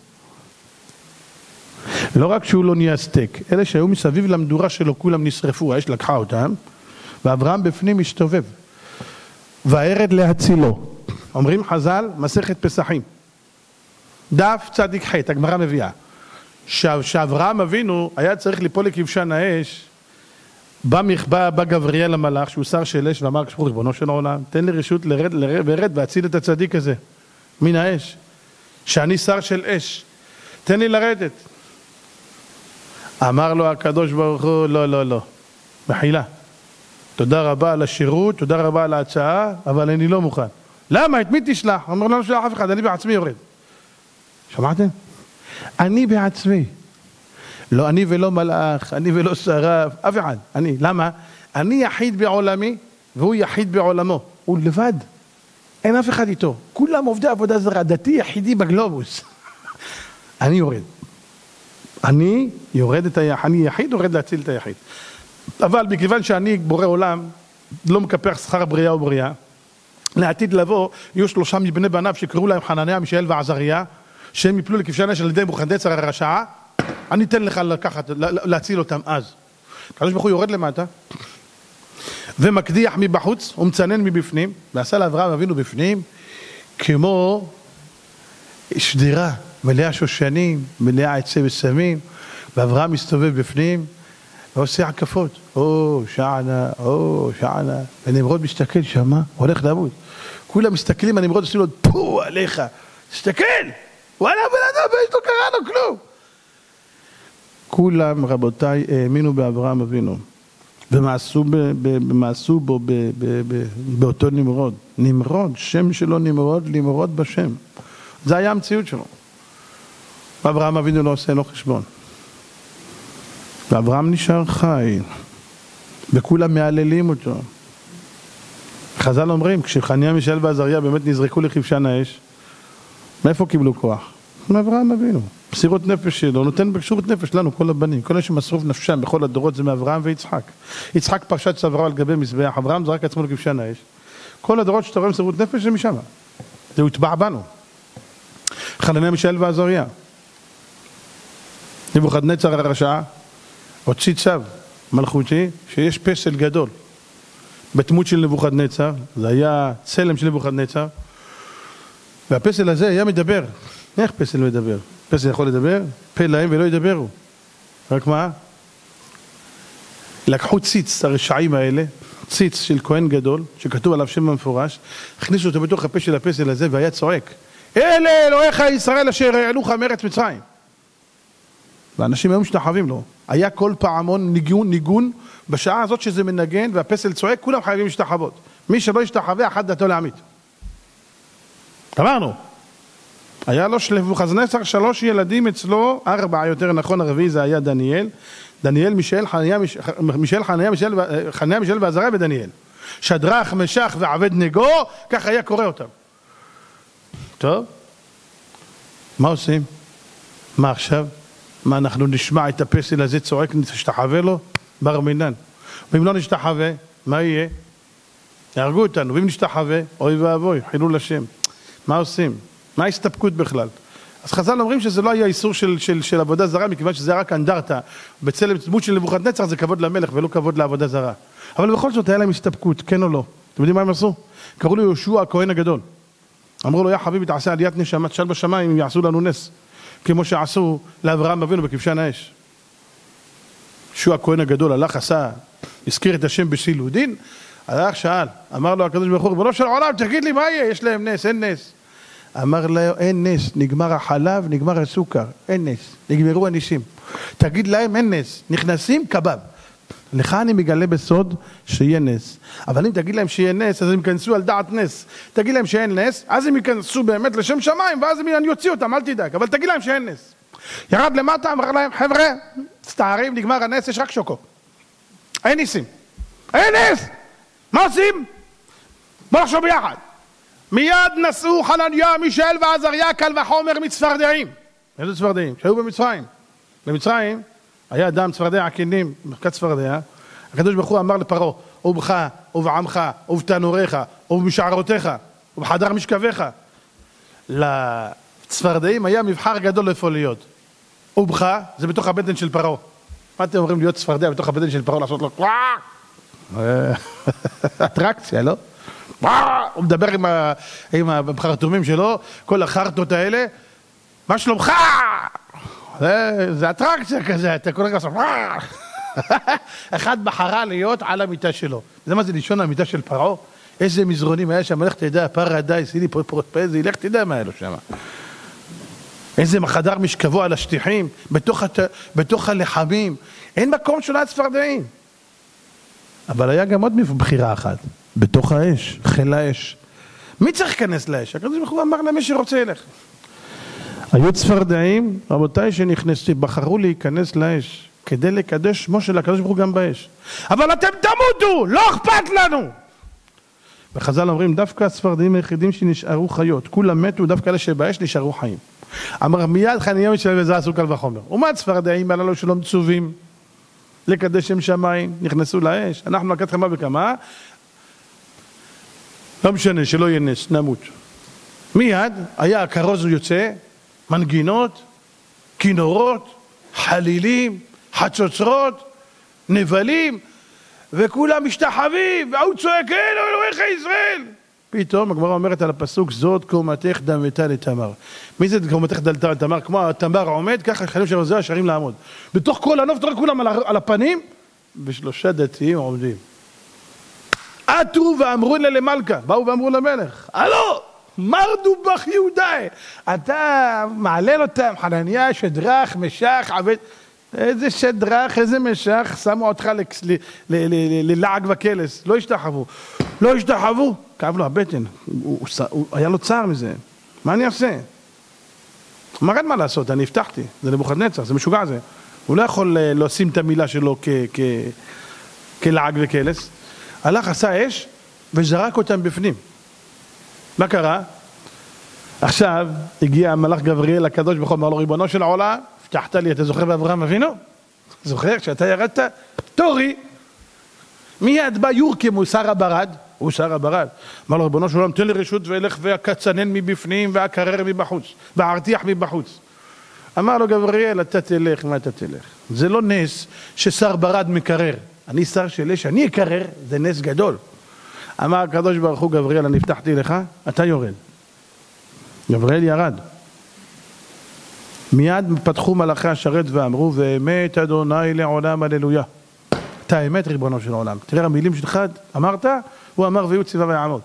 לא רק שהוא לא נהיה סטייק, אלה שהיו מסביב למדורה שלו כולם נשרפו, האש לקחה אותם, ואברהם בפנים מסתובב. והארד להצילו. אומרים חז"ל, מסכת פסחים. דף צדיק ח', הגמרא מביאה. שאברהם אבינו היה צריך ליפול לכבשן האש, בא, בא, בא גבריאל המלאך, שהוא שר של אש, ואמר, ריבונו של העולם, תן לי רשות לרד, לרד ורד והציל את הצדיק הזה מן האש. שאני שר של אש, תן לי לרדת. אמר לו הקדוש ברוך הוא, לא, לא, לא, מחילה. תודה רבה על השירות, תודה רבה על ההצעה, אבל אני לא מוכן. למה? את מי תשלח? אמר לא נשלח אף אחד, אני בעצמי יורד. שמעתם? אני בעצמי. לא אני ולא מלאך, אני ולא שרף, אף אחד. אני. למה? אני יחיד בעולמי והוא יחיד בעולמו. הוא לבד. אין אף אחד איתו. כולם עובדי עבודה זרה, דתי יחידי בגלובוס. אני יורד. אני יורד את היחיד, אני יחיד יורד להציל את היחיד. אבל מכיוון שאני בורא עולם, לא מקפח שכר בריאה ובריאה, לעתיד לבוא יהיו שלושה מבני בניו שקראו להם חנניה, מישאל ועזריה, שהם יפלו לכבשן אש על ידי מוחנדצר הרשעה, אני אתן לך לקחת, להציל אותם אז. הקדוש ברוך הוא יורד למטה, ומקדיח מבחוץ, ומצנן מבפנים, ועשה לאברהם אבינו בפנים, כמו שדרה. מלאה שושנים, מלאה עצי ושמים, ואברהם מסתובב בפנים ועושה הקפות. או, שענה, או, שענה. ונמרוד מסתכל שמה, הולך למות. כולם מסתכלים על נמרוד, עושים לו פו עליך. תסתכל! וואלה, בן אדם, יש לו קרה לו כלום. כולם, רבותיי, האמינו באברהם אבינו. ומעשו, בו ב, ב, ב, באותו נמרוד. נמרוד, שם שלו נמרוד, למרוד בשם. זה היה המציאות שלו. ואברהם אבינו לא עושה לו חשבון. ואברהם נשאר חי, וכולם מהללים אותו. חז"ל אומרים, כשחניה, מישאל ועזריה באמת נזרקו לכבשן האש, מאיפה קיבלו כוח? מאברהם אבינו. מסירות נפש שלו, נותן בשירות נפש לנו, כל הבנים. כל אלה שמסרו נפשם בכל הדורות זה מאברהם ויצחק. יצחק פרשת צווארו על גבי מזבח, אברהם זרק עצמו לכבשן האש. כל הדורות שאתה רואה מסירות נפש זה משם. זה הוטבע בנו. חנניה, מישאל ועזריה. נבוכדנצר הרשע הוציא צו מלכותי שיש פסל גדול בדמות של נבוכדנצר, זה היה צלם של נבוכדנצר, והפסל הזה היה מדבר. איך פסל מדבר? פסל יכול לדבר? פה להם ולא ידברו. רק מה? לקחו ציץ, הרשעים האלה, ציץ של כהן גדול, שכתוב עליו שם המפורש, הכניסו אותו בתוך הפה של הפסל הזה והיה צועק אלה אלוהיך ישראל אשר העלוך מארץ מצרים. ואנשים היו משתחווים לו. היה כל פעמון ניגון, ניגון, בשעה הזאת שזה מנגן והפסל צועק, כולם חייבים להשתחוות. מי שלא ישתחווה, אחת דתו להמית. אמרנו. היה לו שלבוכזנצר שלוש ילדים אצלו, ארבע יותר נכון, הרביעי זה היה דניאל. דניאל, מישאל, חניה, מישאל, חניה, מישאל, חניה, מישאל ועזריה ודניאל. שדרך, משך ועבד נגו, כך היה קורא אותם. טוב, מה עושים? מה עכשיו? מה אנחנו נשמע את הפסל הזה צועק, נשתחווה לו? בר מינן. ואם לא נשתחווה, מה יהיה? יהרגו אותנו, ואם נשתחווה, אוי ואבוי, חילול השם. מה עושים? מה ההסתפקות בכלל? אז חז"ל אומרים שזה לא היה איסור של, של, של עבודה זרה, מכיוון שזה היה רק אנדרטה. בצלם דמות של נבוכדנצר זה כבוד למלך ולא כבוד לעבודה זרה. אבל בכל זאת היה להם הסתפקות, כן או לא. אתם יודעים מה הם עשו? קראו לו יהושע הכהן הגדול. אמרו לו, יא חביבי, תעשה עליית נשמה, תשאל בשמיים יעשו לנו נס. כמו שעשו לאברהם אבינו בכבשן האש. יהושע הכהן הגדול הלך, עשה, הזכיר את השם בשילודין, הלך, שאל, אמר לו הקדוש ברוך הוא, ריבונו של עולם, תגיד לי מה יהיה, יש להם נס, אין נס. אמר לו, אין נס, נגמר החלב, נגמר הסוכר, אין נס, נגמרו הניסים. תגיד להם, אין נס, נכנסים קבב. לך אני מגלה בסוד שיהיה נס. אבל אם תגיד להם שיהיה נס, אז הם ייכנסו על דעת נס. תגיד להם שאין נס, אז הם ייכנסו באמת לשם שמיים, ואז אני אוציא אותם, אל תדאג. אבל תגיד להם שאין נס. ירד למטה, אמר להם, חבר'ה, מצטערים, נגמר הנס, יש רק שוקו. אין ניסים. אין נס! מה עושים? בוא נחשוב ביחד. מיד נסעו חנניה, מישאל ועזריה, קל וחומר מצפרדעים. איזה צפרדעים? שהיו במצרים. במצרים היה אדם צפרדע הכנים, מרכז צפרדע, הקדוש ברוך הוא אמר לפרעה, ובך, ובעמך, ובתנוריך, ובמשערותיך, ובחדר משכביך. לצפרדעים היה מבחר גדול איפה להיות. ובך, זה בתוך הבטן של פרעה. מה אתם אומרים להיות צפרדע בתוך הבטן של פרעה לעשות לו אטרקציה, לא? הוא מדבר עם החרטומים שלו, כל החרטות האלה, מה שלומך? זה אטרקציה כזה, אתה כל רגע עושה... אחד בחרה להיות על המיטה שלו. יודע מה זה לישון על המיטה של פרעה? איזה מזרונים היה שם, לך תדע, פרדייס, הנה פרוטפזי, לך תדע מה היה לו שם. איזה חדר משכבו על השטיחים, בתוך, הת... בתוך הלחמים. אין מקום של הצפרדעים. אבל היה גם עוד בחירה אחת, בתוך האש, חיל האש. מי צריך להיכנס לאש? הקדוש ברוך הוא אמר למי שרוצה ילך. היו צפרדעים, רבותיי, שנכנסו, בחרו להיכנס לאש כדי לקדש שמו של הקדוש ברוך הוא גם באש. אבל אתם תמותו, לא אכפת לנו! וחז"ל אומרים, דווקא הצפרדעים היחידים שנשארו חיות, כולם מתו, דווקא אלה שבאש נשארו חיים. אמר מיד חניה משלם וזה עשו קל וחומר. ומה הצפרדעים הללו שלא מצווים לקדש שם שמיים, נכנסו לאש, אנחנו לקחת כמה וכמה, לא משנה, שלא יהיה נס, נמות. מיד היה הכרוז יוצא, מנגינות, כינורות, חלילים, חצוצרות, נבלים, וכולם משתחווים, והוא צועק, אין אלוהיך ישראל! פתאום הגמרא אומרת על הפסוק, זאת קומתך דמתה לתמר. מי זה קומתך דלתה לתמר? כמו התמר עומד, ככה חיילים של עוזר השערים לעמוד. בתוך כל הנוף, אתה רואה כולם על הפנים, ושלושה דתיים עומדים. עטו ואמרו לה למלכה, באו ואמרו למלך, הלו! מרדו בך יהודאי. אתה מעלל אותם, חנניה, שדרך, משך, עבד. איזה שדרך, איזה משך, שמו אותך ללעג וקלס, לא השתחוו. לא השתחוו, כאב לו הבטן, היה לו צער מזה, מה אני אעשה? אמר אין מה לעשות, אני הבטחתי, זה נבוכדנצר, זה משוגע זה. הוא לא יכול אה, לשים את המילה שלו כלעג וקלס. הלך, עשה אש וזרק אותם בפנים. מה קרה? עכשיו הגיע המלאך גבריאל הקדוש ברוך הוא, אמר לו ריבונו של העולם, הבטחת לי, אתה זוכר באברהם אבינו? זוכר כשאתה ירדת? תורי. מיד בא יורקם, שר הברד, הוא שר הברד. אמר לו ריבונו של עולם, תן לי רשות ואלך ואקצנן מבפנים ואקרר מבחוץ, וארתיח מבחוץ. אמר לו גבריאל, אתה תלך, מה אתה תלך? זה לא נס ששר ברד מקרר. אני שר של אש, אני אקרר, זה נס גדול. אמר הקדוש ברוך הוא, גבריאל, אני הבטחתי לך, אתה יורד. גבריאל ירד. מיד פתחו מלאכי השרת ואמרו, ואמת אדוני לעולם הללויה. אתה האמת ריבונו של עולם. תראה המילים שלך, אמרת, הוא אמר ויהיו ציווה ויעמוד.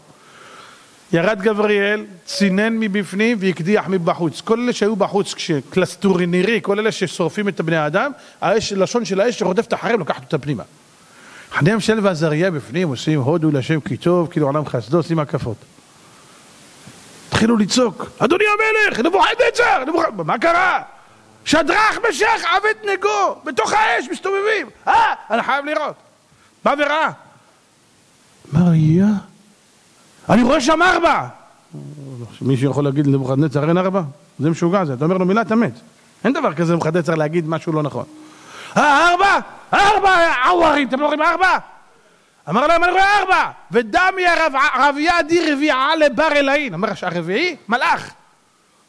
ירד גבריאל, צינן מבפנים והקדיח מבחוץ. כל אלה שהיו בחוץ, כשקלסטורנירי, כל אלה ששורפים את הבני האדם, האש, לשון של האש שרודפת אחריהם, לוקחת אותה פנימה. חני המשל ועזריה בפנים עושים הודו לשם כי טוב, כאילו עולם חסדו, עושים הקפות. התחילו לצעוק, אדוני המלך, נבוכדנצר, נבוכדנצר, מה קרה? שדרך משך עבד נגו, בתוך האש מסתובבים, אה, אני חייב לראות. בא וראה. אמר, יא, אני רואה שם ארבע. מישהו יכול להגיד לנבוכדנצר אין ארבע? זה משוגע זה, אתה אומר לו מילת אמת. אין דבר כזה נבוכדנצר להגיד משהו לא נכון. אה, ארבע? עווארים, אתם לא רואים ארבע? אמר להם אני רואה ארבע, ודמי רבייה די רביעה לבר אלאין. אמר הרביעי, מלאך.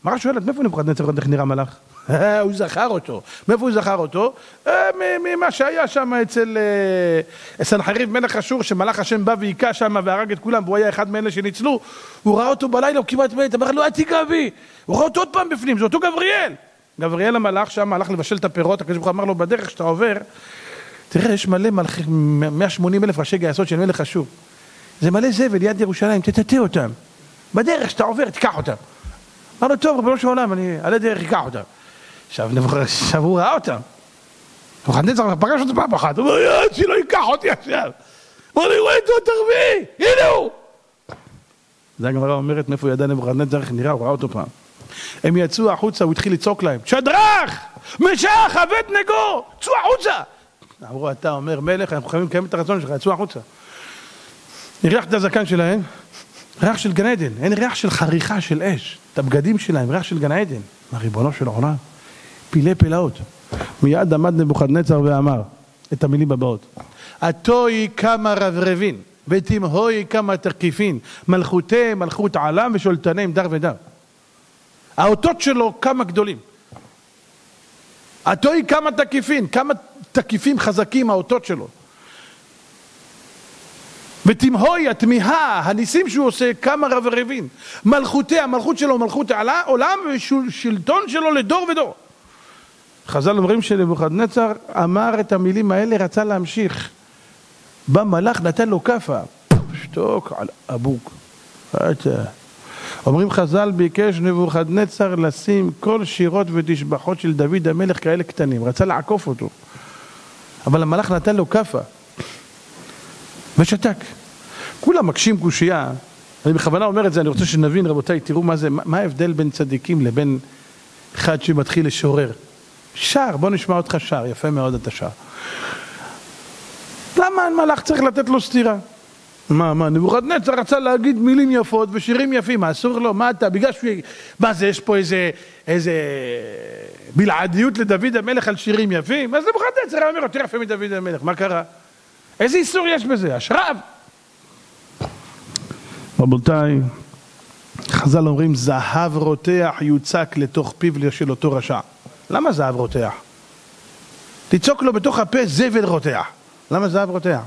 אמר שואלת, מאיפה נבוכדנצר איך נראה מלאך? הוא זכר אותו. מאיפה הוא זכר אותו? אה, ממה שהיה שם אצל אה, סנחריב מלך אשור, שמלאך השם בא והיכה שם והרג את כולם, והוא היה אחד מאלה שניצלו. הוא ראה אותו בלילה, הוא כמעט מת, אמר לו, אל תיגע בי. הוא ראה אותו עוד פעם בפנים, זה אותו גבריאל. גבריאל המלאך שם הלך לבשל את הפירות, הקדוש ברוך הוא אמר לו, בדרך שאתה עובר, תראה, יש מלא מלאכים, 180 אלף ראשי גייסות של מלך אשור. זה מלא זבל ליד ירושלים, תטאטא אותם. בדרך שאתה עובר, תיקח אותם. אמר לו, טוב, ריבונו של עולם, אני על הדרך אקח אותם. עכשיו, עכשיו הוא ראה אותם. נבוכדנצר פגש אותו פעם אחת, הוא אומר, שלא ייקח אותי עכשיו. אמר לי, רואה את אותו הרביעי, הנה הוא! זה הגמרא אומרת מאיפה ידע נבוכדנצר איך נראה, הוא ראה אותו פעם. הם יצאו החוצה, הוא התחיל לצעוק להם, שדרך! משך, עבד נגו! צאו החוצה! אמרו, אתה אומר מלך, אנחנו חייבים לקיים את הרצון שלך, יצאו החוצה. הריח את הזקן שלהם, ריח של גן עדן, אין ריח של חריכה של אש, את הבגדים שלהם, ריח של גן עדן. מה ריבונו של עולם? פילי פלאות. מיד עמד נבוכדנצר ואמר את המילים הבאות: עטוי כמה רברבין ותמהוי כמה תקיפין מלכותי מלכות עלם ושולטני דר ודר. האותות שלו כמה גדולים. עטוי כמה תקיפין, כמה תקיפים חזקים האותות שלו. ותמהוי התמיהה, הניסים שהוא עושה, כמה רברבים. מלכותי, המלכות שלו מלכות עולם ושלטון שלו לדור ודור. חז"ל אומרים שנבוכדנצר אמר את המילים האלה, רצה להמשיך. בא מלאך, נתן לו כאפה, שתוק על אבוק. אומרים חז"ל, ביקש נבוכדנצר לשים כל שירות ותשבחות של דוד המלך כאלה קטנים, רצה לעקוף אותו. אבל המלאך נתן לו כאפה, ושתק. כולם מקשים קושייה, אני בכוונה אומר את זה, אני רוצה שנבין רבותיי, תראו מה זה, מה ההבדל בין צדיקים לבין אחד שמתחיל לשורר. שר, בוא נשמע אותך שר, יפה מאוד אתה שר. למה מלאך צריך לתת לו סטירה? מה, מה, נבוכדנצר רצה להגיד מילים יפות ושירים יפים, מה אסור לו? מה אתה, בגלל שהוא... מה זה, יש פה איזה, איזה בלעדיות לדוד המלך על שירים יפים? אז נבוכדנצר אומר, יותר יפה מדוד המלך, מה קרה? איזה איסור יש בזה? השרב. רבותיי, חז"ל אומרים, זהב רותח יוצק לתוך פיו של אותו רשע. למה זהב רותח? תצעוק לו בתוך הפה זבל רותח. למה זהב רותח?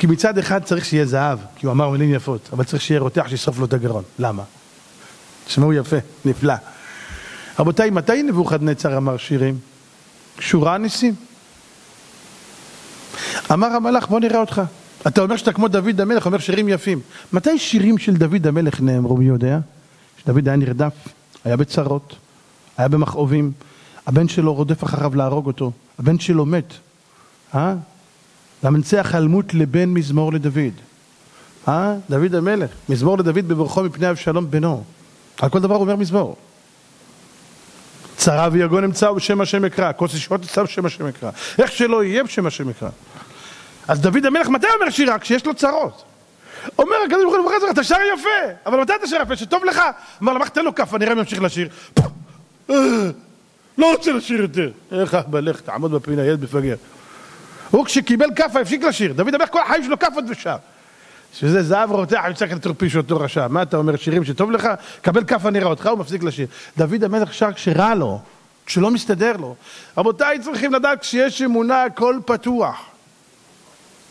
כי מצד אחד צריך שיהיה זהב, כי הוא אמר מילים יפות, אבל צריך שיהיה רותח שישרוף לו את הגרון. למה? תשמעו יפה, נפלא. רבותיי, מתי נבוכדנצר אמר שירים? שורה ניסים. אמר המלאך, בוא נראה אותך. אתה אומר שאתה כמו דוד המלך, אומר שירים יפים. מתי שירים של דוד המלך נאמרו, מי יודע? שדוד היה נרדף, היה בצרות, היה במכאובים, הבן שלו רודף אחריו להרוג אותו, הבן שלו מת. אה? למנצח חלמות לבן מזמור לדוד. אה? דוד המלך, מזמור לדוד בברכו מפני אבשלום בנו. על כל דבר הוא אומר מזמור. צרה ויגון אמצא בשם השם אקרא, כוס ישועות אמצא בשם השם אקרא. איך שלא יהיה בשם השם אקרא. אז דוד המלך מתי אומר שירה? כשיש לו צרות. אומר הקדוש ברוך הוא לברך אתה שר יפה, אבל מתי אתה שר יפה? שטוב לך? אמר לו, תן לו כאפה, נראה אם ימשיך לשיר. לא רוצה לשיר יותר. איך אבא, לך, תעמוד בפינה, ילד מפגר. הוא כשקיבל כאפה הפסיק לשיר. דוד המלך כל החיים שלו כאפות ושם. שזה זהב רותח, יוצא כתרפיש אותו רשע. מה אתה אומר, שירים שטוב לך? קבל כאפה נראה אותך, הוא מפסיק לשיר. דוד המלך שר כשרע לו, כשלא מסתדר לו. רבותיי צריכים לדעת, כשיש אמונה הכל פתוח.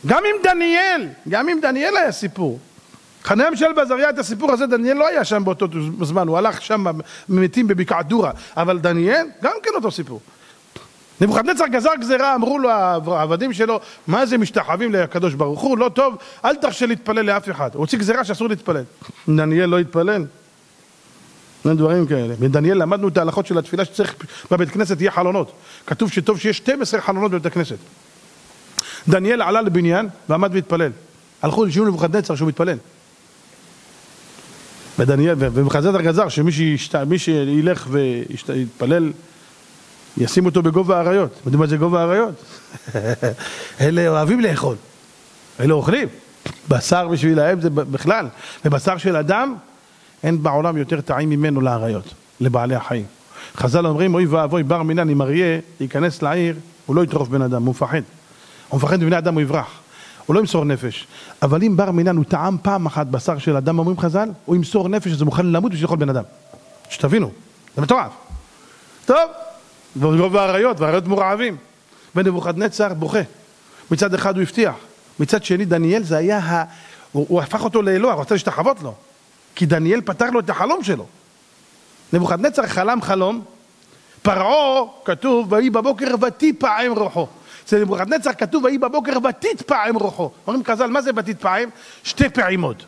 גם עם דניאל, גם עם דניאל היה סיפור. חניה משל בעזריה את הסיפור הזה, דניאל לא היה שם באותו זמן, הוא הלך שם מתים בבקעת דורה, אבל דניאל, גם כן אותו סיפור. נבוכדנצר גזר גזירה, אמרו לו העבדים שלו, מה זה משתחווים לקדוש ברוך הוא, לא טוב, אל תרשה להתפלל לאף אחד. הוא הוציא גזירה שאסור להתפלל. דניאל לא התפלל? אין דברים כאלה. מדניאל למדנו את ההלכות של התפילה שצריך בבית כנסת יהיה חלונות. כתוב שטוב שיש 12 חלונות בבית הכנסת. דניאל עלה לבניין ועמד והתפלל. הלכו לשיעור נבוכדנצר שהוא מתפלל. ודניאל, ומחזר גזר שמי שילך ויתפלל ישים אותו בגובה האריות. אתם יודעים מה זה גובה האריות? אלה אוהבים לאכול. אלה אוכלים. בשר בשבילהם זה בכלל. ובשר של אדם, אין בעולם יותר טעים ממנו לאריות, לבעלי החיים. חז"ל אומרים, אוי ואבוי בר מינן, אם אריה ייכנס לעיר, הוא לא יטרוף בן אדם, הוא מפחד. הוא מפחד מבני אדם, הוא יברח. הוא לא ימסור נפש. אבל אם בר מינן הוא טעם פעם אחת בשר של אדם, אומרים חז"ל, הוא ימסור נפש, אז הוא מוכן למות בשביל לאכול בן אדם. שתבינו, זה מטורף. טוב, וגובה האריות, והאריות מורעבים. ונבוכדנצר בוכה. מצד אחד הוא הבטיח, מצד שני דניאל זה היה, ה... הוא, הוא הפך אותו לאלוה, הוא רצה להשתחוות לו. כי דניאל פתר לו את החלום שלו. נבוכדנצר חלם חלום, פרעה כתוב, ויהי בבוקר ותיפעם רוחו. אצל נבוכדנצר כתוב, ויהי בבוקר ותתפעם רוחו. אומרים חז"ל, מה זה ותתפעם? שתי פעימות.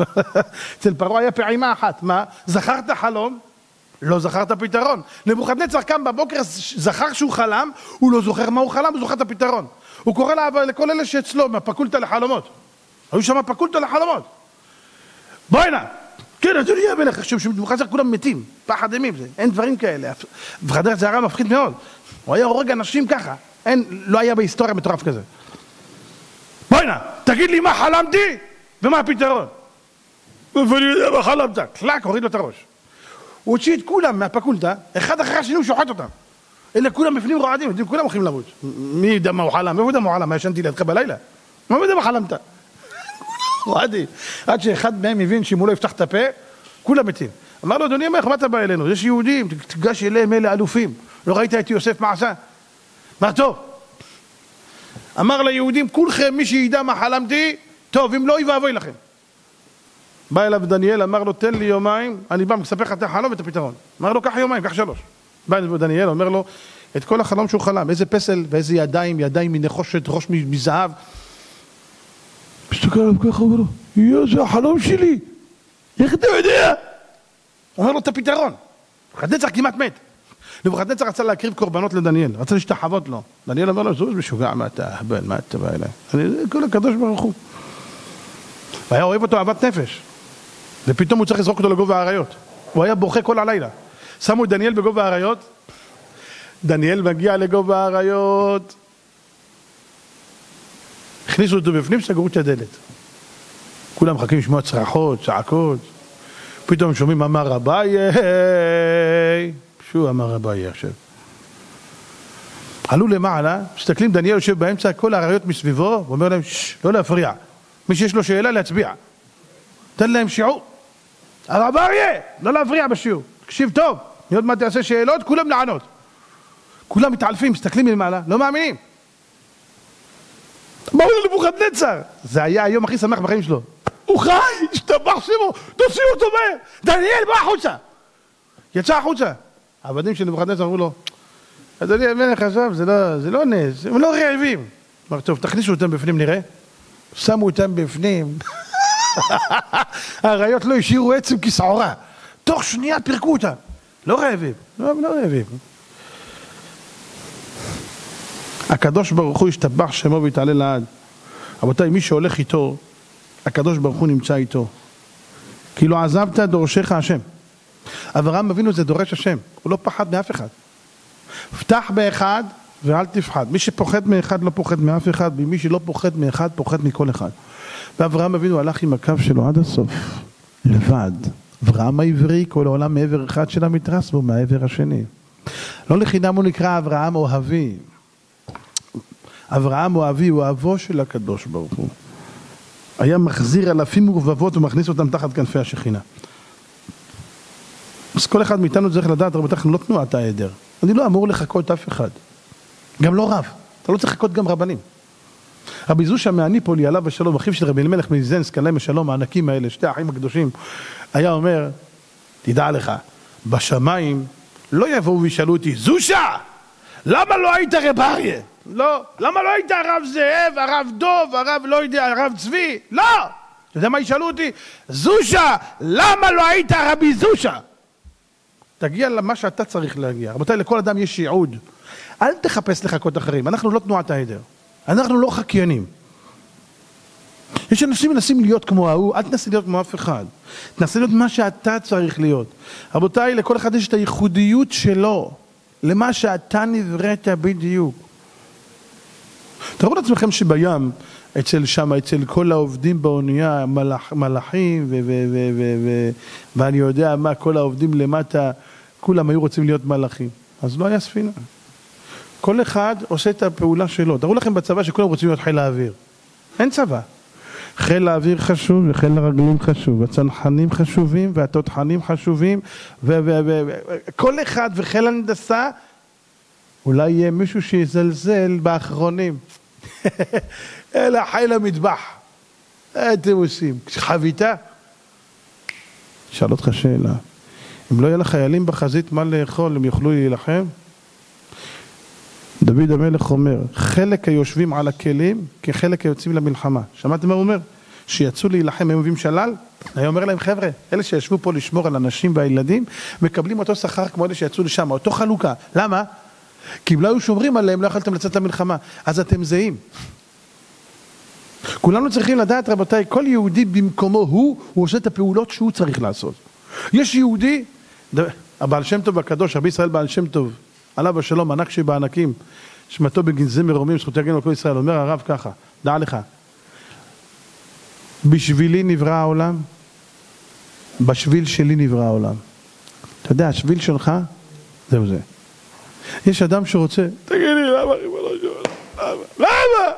אצל פרעה היה פעימה אחת, מה? זכרת חלום, לא זכר את הפתרון. נבוכדנצר קם בבוקר, זכר שהוא חלם, הוא לא זוכר מה הוא חלם, הוא זוכר את הפתרון. הוא קורא לה, לכל אלה שאצלו, מהפקולטה לחלומות. היו שם פקולטה לחלומות. בוא הנה. כן, אדוני המלך, עכשיו שמבוכדנצר כולם מתים, פחד אימים, זה, אין דברים כאלה. מבוכדנצר זה הרע מפחיד מאוד. הוא היה הורג אנשים ככה. אין, לא היה בהיסטוריה מטורף כזה. בוא הנה, תגיד לי מה חלמתי ומה הפתרון. ואני יודע מה חלמת. קלק, הוריד לו את הראש. הוא הוציא את כולם מהפקולטה, אחד אחרי השני הוא שוחט אותם. אלה כולם בפנים רועדים, יודעים, כולם הולכים למות. מי יודע מה הוא חלם? מאיפה יודע מה הוא חלם? ישנתי לידך בלילה? מה יודע מה חלמת? רועדים. עד שאחד מהם הבין שאם הוא לא יפתח את הפה, כולם מתים. אמר לו, אדוני המלך, מה אתה בא אלינו? יש יהודים, תיגש אליהם, אלה אלופים. לא ראית את יוסף מה עשה? מה טוב. אמר ליהודים, כולכם, מי שידע מה חלמתי, טוב, אם לא, אוי ואבוי לכם. בא אליו דניאל, אמר לו, תן לי יומיים, אני בא, מספר לך את החלום ואת הפתרון. אמר לו, קח יומיים, קח שלוש. בא אליו דניאל, אומר לו, את כל החלום שהוא חלם, איזה פסל ואיזה ידיים, ידיים מנחושת, ראש מזהב. מסתכל עליו ככה, אומר לו, יואו, זה החלום שלי, איך אתה יודע? אומר לו את הפתרון. נבוכדנצר כמעט מת. נבוכדנצר רצה להקריב קורבנות לדניאל, רצה להשתחוות לו. דניאל אומר לו, זוז משוגע, מה אתה אהבל, מה אתה בא אליי? זה כל הקדוש ברוך הוא. והיה אוהב אותו אהבת נפש. ופתאום הוא צריך לזרוק אותו לגובה האריות. הוא היה בוכה כל הלילה. שמו את דניאל בגובה האריות, דניאל מגיע לגובה האריות, הכניסו אותו בפנים, סגרו את הדלת. כולם מחכים לשמוע צרחות, צעקות, פתאום שומעים אמר אביי, שהוא אמר אביי עכשיו. עלו למעלה, מסתכלים, דניאל יושב באמצע, כל האריות מסביבו, ואומר להם, לא להפריע. מי שיש לו שאלה, להצביע. תן להם שיעור. הרב אריה, לא להפריע בשיעור. תקשיב טוב, אני עוד מעט אעשה שאלות, כולם לענות. כולם מתעלפים, מסתכלים מלמעלה, לא מאמינים. באו לנבוכדנצר. זה היה היום הכי שמח בחיים שלו. הוא חי, השתבח שמו, תוציאו אותו מהר. דניאל, בוא החוצה. יצא החוצה. העבדים של נבוכדנצר אמרו לו, אדוני המלך עזב, זה לא, זה לא נס, הם לא רעבים. אמר, טוב, תכניסו אותם בפנים נראה. שמו אותם בפנים. האריות לא השאירו עצם כשעורה. תוך שנייה פירקו אותם. לא רעבים, לא, לא רעבים. הקדוש ברוך הוא ישתבח שמו ויתעלה לעד. רבותיי, מי שהולך איתו, הקדוש ברוך הוא נמצא איתו. כאילו עזבת דורשך השם. אברהם אבינו זה דורש השם, הוא לא פחד מאף אחד. פתח באחד ואל תפחד. מי שפוחד מאחד לא פוחד מאף אחד, ומי שלא פוחד מאחד פוחד מכל אחד. ואברהם אבינו הלך עם הקו שלו עד הסוף, לבד. אברהם העברי, כל העולם מעבר אחד של המתרס והוא מהעבר השני. לא לחינם הוא נקרא אברהם אוהבי. אברהם אוהבי הוא אבו של הקדוש ברוך הוא. היה מחזיר אלפים ורבבות ומכניס אותם תחת כנפי השכינה. אז כל אחד מאיתנו צריך לדעת, רבותיי, אנחנו לא תנועת העדר. אני לא אמור לחכות אף אחד. גם לא רב. אתה לא צריך לחכות גם רבנים. רבי זושה מהניפולי, עליו השלום, אחיו של רבי אלימלך מזנסק, עליהם השלום, הענקים האלה, שתי האחים הקדושים, היה אומר, תדע לך, בשמיים לא יבואו וישאלו אותי, זושה, למה לא היית רב אריה? לא. למה לא היית הרב זאב, הרב דוב, הרב לא יודע, הרב צבי? לא! אתה יודע מה ישאלו אותי? זושה, למה לא היית רבי זושה? תגיע למה שאתה צריך להגיע. רבותיי, לכל אדם יש ייעוד. אל תחפש לחכות אחרים, אנחנו לא תנועת העדר. אנחנו לא חקיינים. יש אנשים מנסים להיות כמו ההוא, אל תנסה להיות כמו אף אחד. תנסה להיות מה שאתה צריך להיות. רבותיי, לכל אחד יש את הייחודיות שלו, למה שאתה נבראת בדיוק. תראו לעצמכם שבים, אצל שם, אצל כל העובדים באונייה, מלאך, מלאכים ואני יודע מה, כל העובדים למטה, כולם היו רוצים להיות מלאכים. אז לא היה ספינה. כל אחד עושה את הפעולה שלו. תראו לכם בצבא שכולם רוצים להיות חיל האוויר. אין צבא. חיל האוויר חשוב וחיל הרגלים חשוב, הצנחנים חשובים והתותחנים חשובים וכל אחד וחיל הנדסה אולי יהיה מישהו שיזלזל באחרונים. אלא חיל המטבח. מה אתם עושים? חביתה? אשאל אותך שאלה. אם לא יהיה לחיילים בחזית מה לאכול, הם יוכלו להילחם? דוד המלך אומר, חלק היושבים על הכלים כחלק היוצאים למלחמה. שמעתם מה הוא אומר? שיצאו להילחם, הם מביאים שלל? היה אומר להם, חבר'ה, אלה שישבו פה לשמור על הנשים והילדים, מקבלים אותו שכר כמו אלה שיצאו לשם, אותו חלוקה. למה? כי אם לא היו שומרים עליהם, לא יכולתם לצאת למלחמה. אז אתם זהים. כולנו צריכים לדעת, רבותיי, כל יהודי במקומו הוא, הוא עושה את הפעולות שהוא צריך לעשות. יש יהודי, הבעל שם טוב הקדוש, רבי ישראל בעל שם טוב, עליו השלום, ענק שבענקים, שמתו בגנזי מרומים, זכותי יגן על כל ישראל, אומר הרב ככה, דע לך, בשבילי נברא העולם, בשביל שלי נברא העולם. אתה יודע, השביל שלך, זהו זה. יש אדם שרוצה, תגיד לי, למה ריבונו של עולם? למה?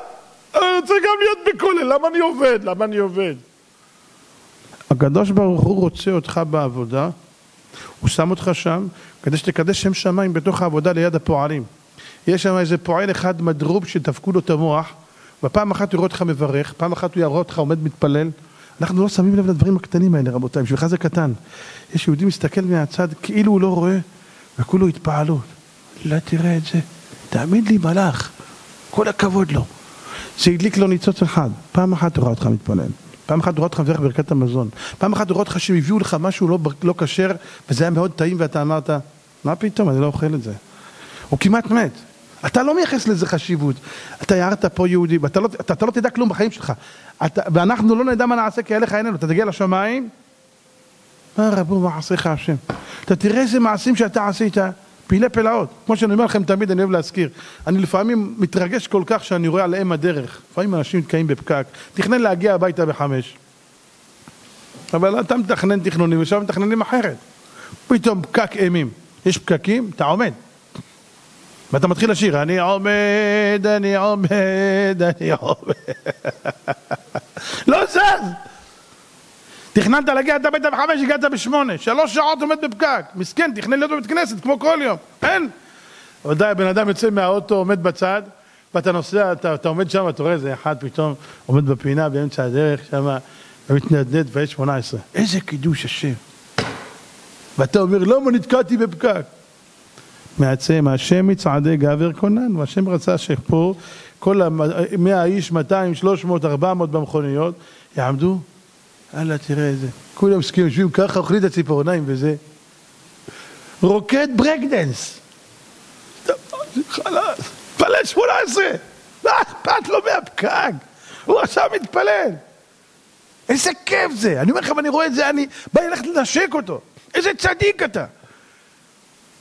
אני רוצה גם להיות בכולל, למה אני עובד? למה אני עובד? הקדוש ברוך הוא רוצה אותך בעבודה, הוא שם אותך שם כדי שתקדש שם שמיים בתוך העבודה ליד הפועלים. יש שם איזה פועל אחד מדרוב שדפקו לו את המוח, ופעם אחת הוא יראה אותך מברך, פעם אחת הוא יראה אותך עומד מתפלל. אנחנו לא שמים לב לדברים הקטנים האלה, רבותיי, בשבילך זה קטן. יש יהודי מסתכל מהצד כאילו הוא לא רואה, וכולו התפעלות. לא תראה את זה. תאמין לי, מלאך, כל הכבוד לו. זה הדליק לו ניצוץ אחד. פעם אחת הוא ראה אותך מתפלל. פעם אחת הוא ראה אותך מברך ברכת המזון. פעם אחת הוא ראה אותך שהם הביאו לך משהו לא, לא כשר, וזה היה מאוד טעים, ואתה אמרת, מה פתאום, אני לא אוכל את זה. הוא כמעט מת. אתה לא מייחס לזה חשיבות. אתה יערת פה יהודי, ואתה לא, אתה, אתה לא תדע כלום בחיים שלך. אתה, ואנחנו לא נדע מה נעשה כי אליך עינינו. אתה תגיע לשמיים, מה רבו מעשיך השם. אתה תראה איזה מעשים שאתה עשית. פעילי פלאות. כמו שאני אומר לכם תמיד, אני אוהב להזכיר. אני לפעמים מתרגש כל כך שאני רואה על אם הדרך. לפעמים אנשים נתקעים בפקק. תכנן להגיע הביתה בחמש. אבל אתה מתכנן תכנונים ושם מתכננים אחרת. פתאום פקק אימים. יש פקקים, אתה עומד. ואתה מתחיל לשיר, אני עומד, אני עומד, אני עומד. לא זז! תכננת להגיע עד הביתה בחמש, הגעת בשמונה, שלוש שעות עומד בפקק, מסכן, תכנן להיות בבית כנסת כמו כל יום, אין. ודאי, הבן אדם יוצא מהאוטו, עומד בצד, ואתה נוסע, אתה, אתה עומד שם, אתה רואה איזה אחד פתאום עומד בפינה באמצע הדרך, שם, ומתנדנד ויש שמונה עשרה. איזה קידוש השם. ואתה אומר, למה נתקעתי בפקק? מעצם השם מצעדי גבר קונן, והשם רצה שפה כל המאה איש, 200, 300, 400 במכוניות, יעמדו אללה, תראה איזה. כולם סכים, יושבים ככה, אוכלים את הציפורניים וזה. רוקד ברקדנס. חלאס. מתפלל שמונה עשרה, מה אכפת לו מהפקק? הוא עכשיו מתפלל. איזה כיף זה, אני אומר לכם, אני רואה את זה, אני בא ללכת לנשק אותו. איזה צדיק אתה.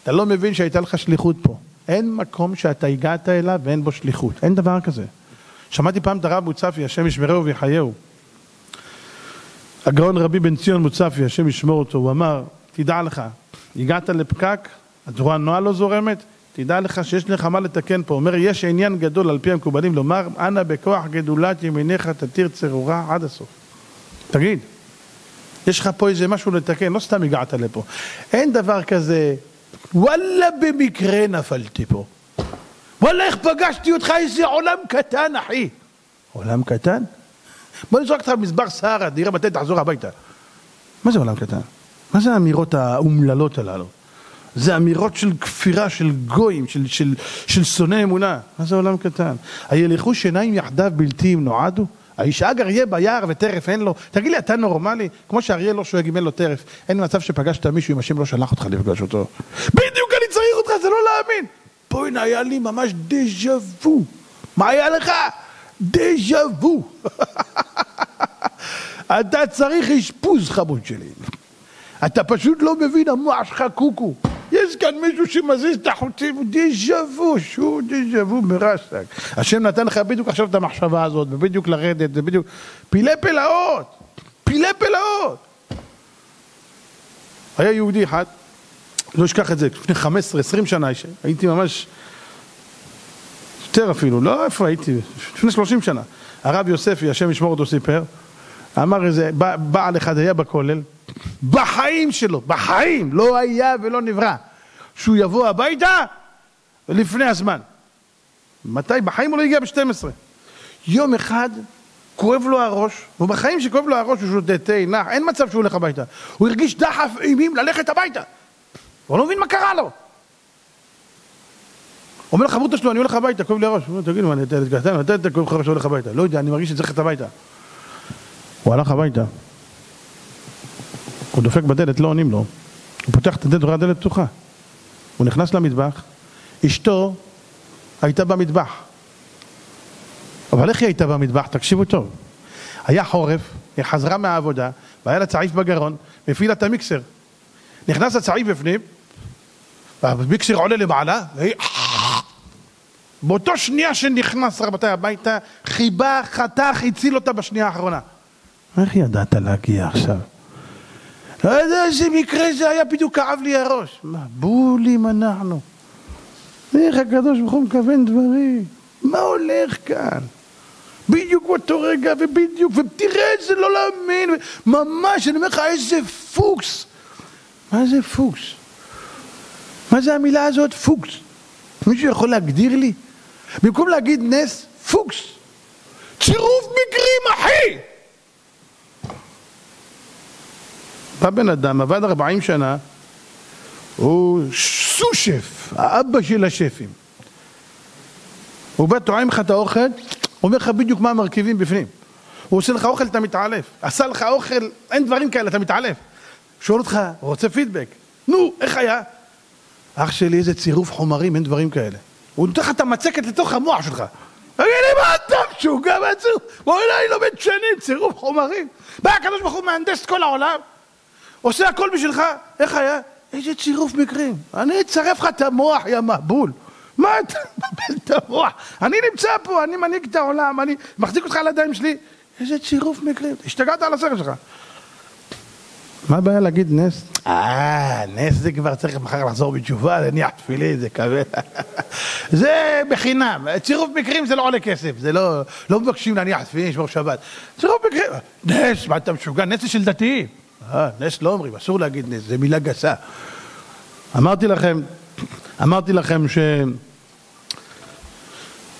אתה לא מבין שהייתה לך שליחות פה. אין מקום שאתה הגעת אליו ואין בו שליחות. אין דבר כזה. שמעתי פעם את הרב מוצפי, השם ישמרהו ויחייהו. הגאון רבי בן ציון מוצפי, השם ישמור אותו, הוא אמר, תדע לך, הגעת לפקק, התורה הנועה לא זורמת, תדע לך שיש לך מה לתקן פה. אומר, יש עניין גדול על פי המקובלים לומר, אנא בכוח גדולת ימיניך תתיר צרורה עד הסוף. תגיד, יש לך פה איזה משהו לתקן, לא סתם הגעת לפה. אין דבר כזה, וואלה במקרה נפלתי פה. וואלה איך פגשתי אותך, איזה עולם קטן אחי. עולם קטן? בוא נזרוק אותך במזבר סהרה, נראה מתי תחזור הביתה. מה זה עולם קטן? מה זה האמירות האומללות הללו? זה אמירות של כפירה, של גויים, של, של, של שונא אמונה. מה זה עולם קטן? הילכו שיניים יחדיו בלתי אם נועדו? הישאג אריה ביער וטרף אין לו. תגיד לי, אתה נורמלי? כמו שאריה לא שואג אם אין לו טרף. אין מצב שפגשת מישהו אם השם לא שלח אותך לפגוש אותו. בדיוק אני צריך אותך, זה לא להאמין. בוא'נה, היה לי ממש דז'ה וו. מה היה לך? דז'ה וו. אתה צריך אשפוז חמוד שלי. אתה פשוט לא מבין, המוח שלך קוקו. יש כאן מישהו שמזיז את החוטים, דז'ה וו, שהוא דז'ה וו מרסק. השם נתן לך בדיוק עכשיו את המחשבה הזאת, ובדיוק לרדת, ובדיוק... פילי פלאות! פילי פלאות! היה יהודי אחד, לא אשכח את זה, לפני 15-20 שנה, הייתי ממש... יותר אפילו, לא איפה הייתי, לפני 30 שנה. הרב יוספי, השם ישמור אותו, סיפר, אמר איזה, בעל אחד היה בכולל, בחיים שלו, בחיים, לא היה ולא נברא, שהוא יבוא הביתה לפני הזמן. מתי? בחיים הוא לא הגיע ב-12. יום אחד כואב לו הראש, ובחיים שכואב לו הראש הוא שותה תה, נח, אין מצב שהוא הולך הביתה. הוא הרגיש דחף אימים ללכת הביתה. הוא לא מבין מה קרה לו. אומר לחברותא שלו, אני הולך הביתה, כואב לי הראש. הוא אומר, תגיד, מה, מתי אתה כואב לך הראש שהולך הביתה? לא יודע, אני מרגיש שצריך ללכת הביתה. הוא הלך הביתה. הוא דופק בדלת, לא עונים לו. הוא פותח את הדלת, רואה הדלת פתוחה. הוא נכנס למטבח, אשתו הייתה במטבח. אבל איך היא הייתה במטבח? תקשיבו טוב. היה חורף, היא חזרה מהעבודה, והיה לה צעיף בגרון, והפעילה את המיקסר. נכנס הצעיף בפנים, והמיקסר עולה למעלה, והיא... באותו שנייה שנכנס רבותיי הביתה, חיבה, חתך, הציל אותה בשנייה האחרונה. איך ידעת להגיע עכשיו? לא יודע איזה מקרה זה היה, בדיוק כאב לי הראש. מה, בולים אנחנו. איך הקדוש ברוך הוא מכוון דברים? מה הולך כאן? בדיוק באותו רגע, ובדיוק, ותראה את זה, לא להאמין, ממש, אני אומר לך, איזה פוקס. מה זה פוקס? מה זה המילה הזאת, פוקס? מישהו יכול להגדיר לי? במקום להגיד נס, פוקס. צירוף מקרים, אחי! בא בן אדם, עבד 40 שנה, הוא סו-שף, האבא של השפים. הוא בא, טועם לך את האוכל, אומר לך בדיוק מה המרכיבים בפנים. הוא עושה לך אוכל, אתה מתעלף. עשה לך אוכל, אין דברים כאלה, אתה מתעלף. שואל אותך, רוצה פידבק? נו, איך היה? אח שלי, איזה צירוף חומרים, אין דברים כאלה. הוא נותן לך את המצקת לתוך המוח שלך. תגיד לי, מה אתה משוגע מהצירוף? בואי אליי, בן שנים, צירוף חומרים. בא הקדוש ברוך הוא מהנדס כל העולם, עושה הכל בשבילך, איך היה? איזה צירוף מקרים. אני אצרף לך את המוח, יא מבול. מה אתה מבלבל את המוח? אני נמצא פה, אני מנהיג את העולם, אני מחזיק אותך על הידיים שלי. איזה צירוף מקרים. השתגעת על השכל שלך. מה הבעיה להגיד נס? אה, נס זה כבר צריך מחר לחזור בתשובה, להניח תפילין, זה כבד. זה בחינם. צירוף מקרים זה לא עולה כסף, זה לא, לא מבקשים להניח תפילין, לשמור שבת. צירוף מקרים, נס, מה אתה משוגע? נס זה של דתיים. אה, נס לא אומרים, אסור להגיד נס, זה מילה גסה. אמרתי לכם, אמרתי לכם ש...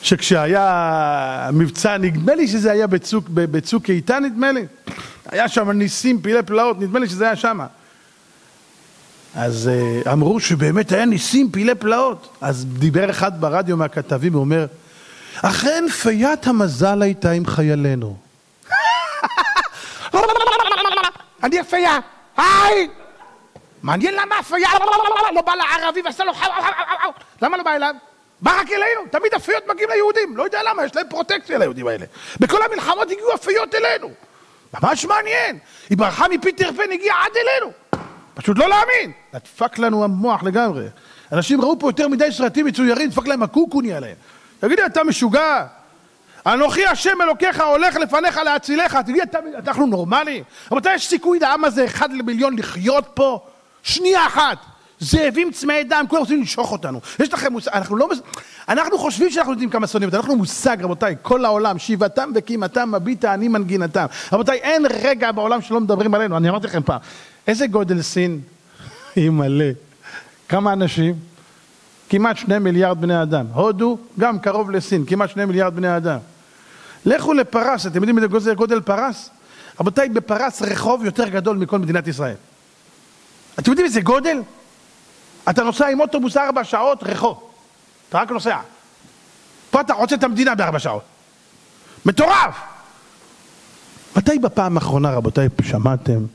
שכשהיה מבצע, נדמה לי שזה היה בצוק, בצוק איתן, נדמה לי, היה שם ניסים, פעילי פלאות, נדמה לי שזה היה שם. אז uh, אמרו שבאמת היה ניסים, פעילי פלאות. אז דיבר אחד ברדיו מהכתבים, הוא אומר, אכן פיית המזל הייתה עם חיילינו. אני אפייה, היי! מעניין למה אפייה לא בא לערבי ועשה לו חאו, למה לא בא אליו? מה רק אלינו? תמיד אפיות מגיעים ליהודים, לא יודע למה, יש להם פרוטקציה ליהודים האלה. בכל המלחמות הגיעו אפיות אלינו. ממש מעניין. היא ברחה מפיטר פן, הגיעה עד אלינו. פשוט לא להאמין. נדפק לנו המוח לגמרי. אנשים ראו פה יותר מדי סרטים מצוירים, דפק להם הקוקוני עליהם. תגידי, אתה משוגע? אנוכי השם אלוקיך הולך לפניך להצילך, תגיד, אתה, אנחנו נורמליים? רבותיי, יש סיכוי לעם הזה אחד למיליון לחיות פה? שנייה אחת. זאבים צמאי דם, כולם רוצים לנשוך אותנו. יש לכם מושג, אנחנו לא... אנחנו חושבים שאנחנו יודעים כמה שונאים אותנו, אנחנו מושג, רבותיי, כל העולם, שיבתם וקימתם, מביטה אני מנגינתם. רבותיי, אין רגע בעולם שלא מדברים עלינו. אני אמרתי לכם פעם, איזה גודל סין היא מלא. כמה אנשים? כמעט שני מיליארד בני אדם. הודו, גם קרוב לסין, כמעט שני מיליארד בני אדם. לכו לפרס, אתם יודעים איזה גודל פרס? רבותיי, בפרס רחוב יותר גדול מכל מדינת ישראל. אתם יודעים איזה גודל? אתה נוסע עם אוטובוס ארבע שעות רחוב. אתה רק נוסע. פה אתה רוצה את המדינה בארבע שעות. מטורף! מתי בפעם האחרונה, רבותיי, שמעתם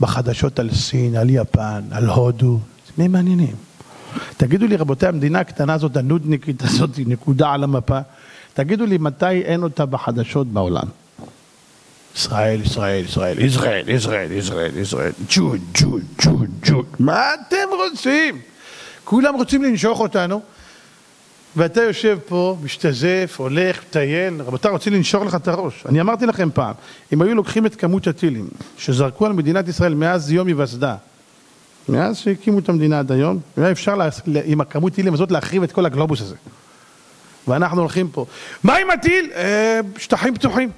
בחדשות על סין, על יפן, על הודו? מי מעניינים. תגידו לי, רבותיי, המדינה הקטנה הזאת, הנודניקית הזאת, נקודה על המפה. תגידו לי, מתי אין אותה בחדשות בעולם? ישראל, ישראל, ישראל, ישראל, ישראל, ישראל, ישראל, ג'וד, ג'וד, ג'וד, ג'וד. מה אתם רוצים? כולם רוצים לנשוך אותנו, ואתה יושב פה, משתזף, הולך, מטייל, רבותיי, רוצים לנשוך לך את הראש. אני אמרתי לכם פעם, אם היו לוקחים את כמות הטילים שזרקו על מדינת ישראל מאז יום היווסדה, מאז שהקימו את המדינה עד היום, היה אפשר לה, עם הכמות טילים הזאת להחריב את כל הגלובוס הזה. ואנחנו הולכים פה. מה עם הטיל? אה, שטחים פתוחים.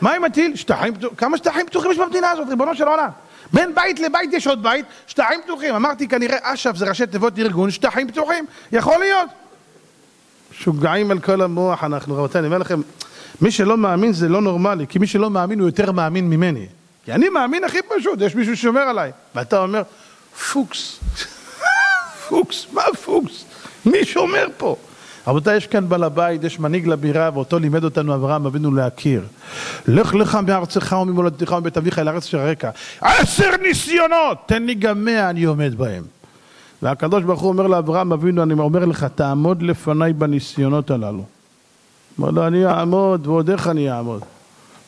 מה עם הטיל? שטחים פתוחים. כמה שטחים פתוחים יש במדינה הזאת, ריבונו של עולם? בין בית לבית יש עוד בית, שטחים פתוחים. אמרתי כנראה אש"ף זה ראשי תיבות ארגון שטחים פתוחים. יכול להיות. משוגעים על כל המוח אנחנו, רבותיי, אני אומר לכם, מי שלא מאמין זה לא נורמלי, כי מי שלא מאמין הוא יותר מאמין ממני. כי אני מאמין הכי פשוט, יש מישהו ששומר עליי. ואתה אומר, פוקס. פוקס, מה פוקס? מי שומר פה? רבותיי, יש כאן בעל הבית, יש מנהיג לבירה, ואותו לימד אותנו אברהם אבינו להכיר. לך לך מארצך וממולדתך ומבית אביך אל הארץ של הרקע. עשר ניסיונות! תן לי גם מאה, אני עומד בהם. והקדוש ברוך הוא אומר לאברהם אבינו, אני אומר לך, תעמוד לפניי בניסיונות הללו. אומר לו, אני אעמוד, ועוד איך אני אעמוד.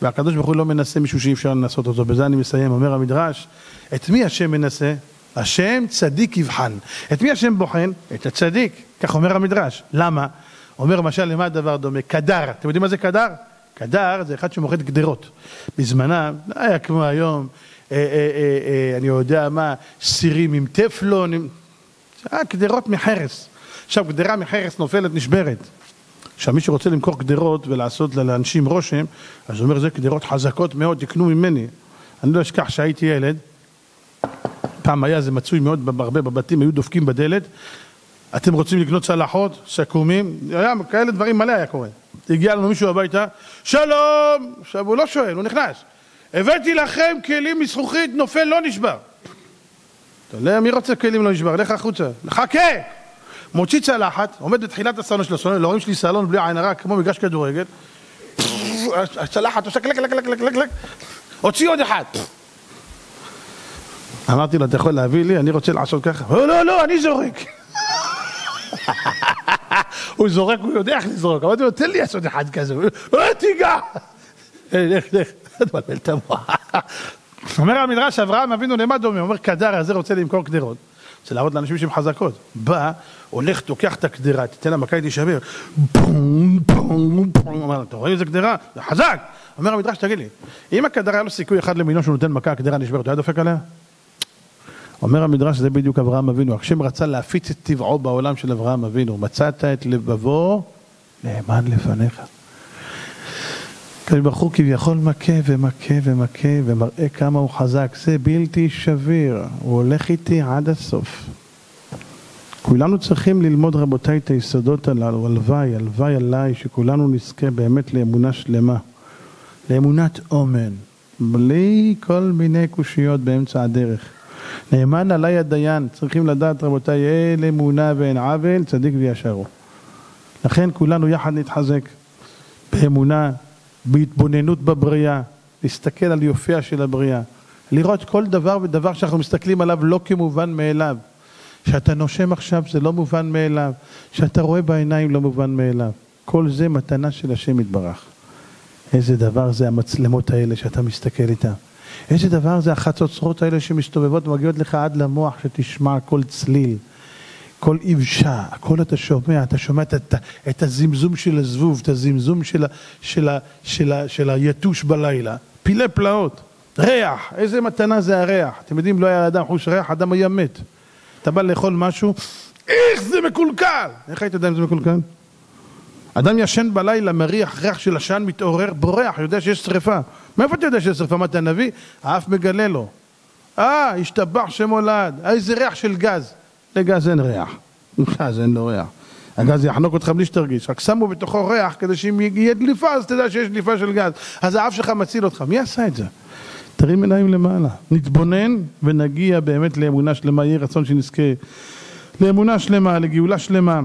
והקדוש ברוך הוא לא מנסה מישהו שאי אפשר לנסות אותו. בזה אני מסיים. אומר המדרש, את מי השם מנסה? השם צדיק יבחן. את מי השם בוחן? את הצדיק. כך אומר המדרש. למה? אומר משל למה הדבר דומה? קדר. אתם יודעים מה זה קדר? קדר זה אחד שמוחד גדרות. בזמנם, לא היה כמו היום, אה, אה, אה, אני יודע מה, סירים עם טפלון, עם... היה גדרות מחרס. עכשיו, גדרה מחרס נופלת, נשברת. עכשיו, מי שרוצה למכור גדרות ולעשות לאנשים רושם, אז הוא אומר, זה גדרות חזקות מאוד, תקנו ממני. אני לא אשכח שהייתי ילד, פעם היה זה מצוי מאוד הרבה בבתים, היו דופקים בדלת, אתם רוצים לקנות צלחות, סכו"מים, היה כאלה דברים מלא היה קורה. הגיע לנו מישהו הביתה, שלום! עכשיו הוא לא שואל, הוא נכנס. הבאתי לכם כלים מזכוכית, נופל, לא נשבר. אתה יודע, מי רוצה כלים לא נשבר? לך החוצה. חכה! מוציא צלחת, עומד בתחילת הסלון של הסלון, להורים שלי סלון בלי עין הרע, כמו מגרש כדורגל. הצלחת עושה קלק, קלק, קלק, קלק, קלק, הוציא עוד אחד. אמרתי לו, אתה יכול להביא לי? אני רוצה לעשות ככה. לא, לא, לא, אני זורק. הוא זורק, הוא יודע איך לזרוק. אמרתי לו, תן לי לעשות אחד כזה. אה, תיגע! לך, לך, תבלבל את המוח. אומר המדרש, אברהם אבינו למה דומה? הוא אומר, קדר הזה רוצה למכור קדרות. רוצה להראות לאנשים שהן חזקות. בא, הולך, תוקח את הקדרה, תיתן לה מכה, היא תישבר. בום, בום, בום. אומר, אתה רואה איזה קדרה? זה חזק! אומר המדרש, תגיד לי, אם הקדרה היה לו סיכוי אחד למיליון שהוא נותן מכה, הקדרה נשברת, הוא היה דופק עליה? אומר המדרש שזה בדיוק אברהם אבינו, השם רצה להפיץ את טבעו בעולם של אברהם אבינו, מצאת את לבבו נאמן לפניך. הקדוש כביכול מכה ומכה ומכה ומראה כמה הוא חזק, זה בלתי שביר, הוא הולך איתי עד הסוף. כולנו צריכים ללמוד רבותיי את היסודות הללו, הלוואי, הלוואי עליי שכולנו נזכה באמת לאמונה שלמה, לאמונת אומן, בלי כל מיני קושיות באמצע הדרך. נאמן עליי הדיין, צריכים לדעת רבותיי, אין אמונה ואין עוול, צדיק וישר הוא. לכן כולנו יחד נתחזק באמונה, בהתבוננות בבריאה, להסתכל על יופיה של הבריאה, לראות כל דבר ודבר שאנחנו מסתכלים עליו לא כמובן מאליו. שאתה נושם עכשיו זה לא מובן מאליו, שאתה רואה בעיניים לא מובן מאליו. כל זה מתנה של השם יתברך. איזה דבר זה המצלמות האלה שאתה מסתכל איתן. איזה דבר זה החצוצרות האלה שמסתובבות ומגיעות לך עד למוח שתשמע כל צליל, כל אבשה, הכל אתה שומע, אתה שומע את, את, את הזמזום של הזבוב, את הזמזום של, של, של, של, היתוש בלילה, פילי פלאות, ריח, איזה מתנה זה הריח. אתם יודעים, לא היה לאדם חוש ריח, אדם היה מת. אתה בא לאכול משהו, איך זה מקולקל! איך היית יודע אם זה מקולקל? אדם ישן בלילה, מריח ריח של עשן, מתעורר, בורח, יודע שיש שריפה. מאיפה אתה יודע שיש שריפה? מה אתה נביא? האף מגלה לו. אה, השתבח שמולד, איזה ריח של גז. לגז אין ריח. גז אין לו ריח. הגז יחנוק אותך בלי שתרגיש, רק שמו בתוכו ריח כדי שאם יהיה דליפה אז תדע שיש דליפה של גז. אז האף שלך מציל אותך. מי עשה את זה? תרים עיניים למעלה, נתבונן ונגיע באמת לאמונה שלמה, יהי רצון שנזכה לאמונה שלמה, לגאולה שלמה,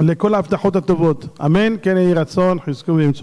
לכל ההבטחות הטובות. אמן, כן יהי רצון, חזקו ואמצו.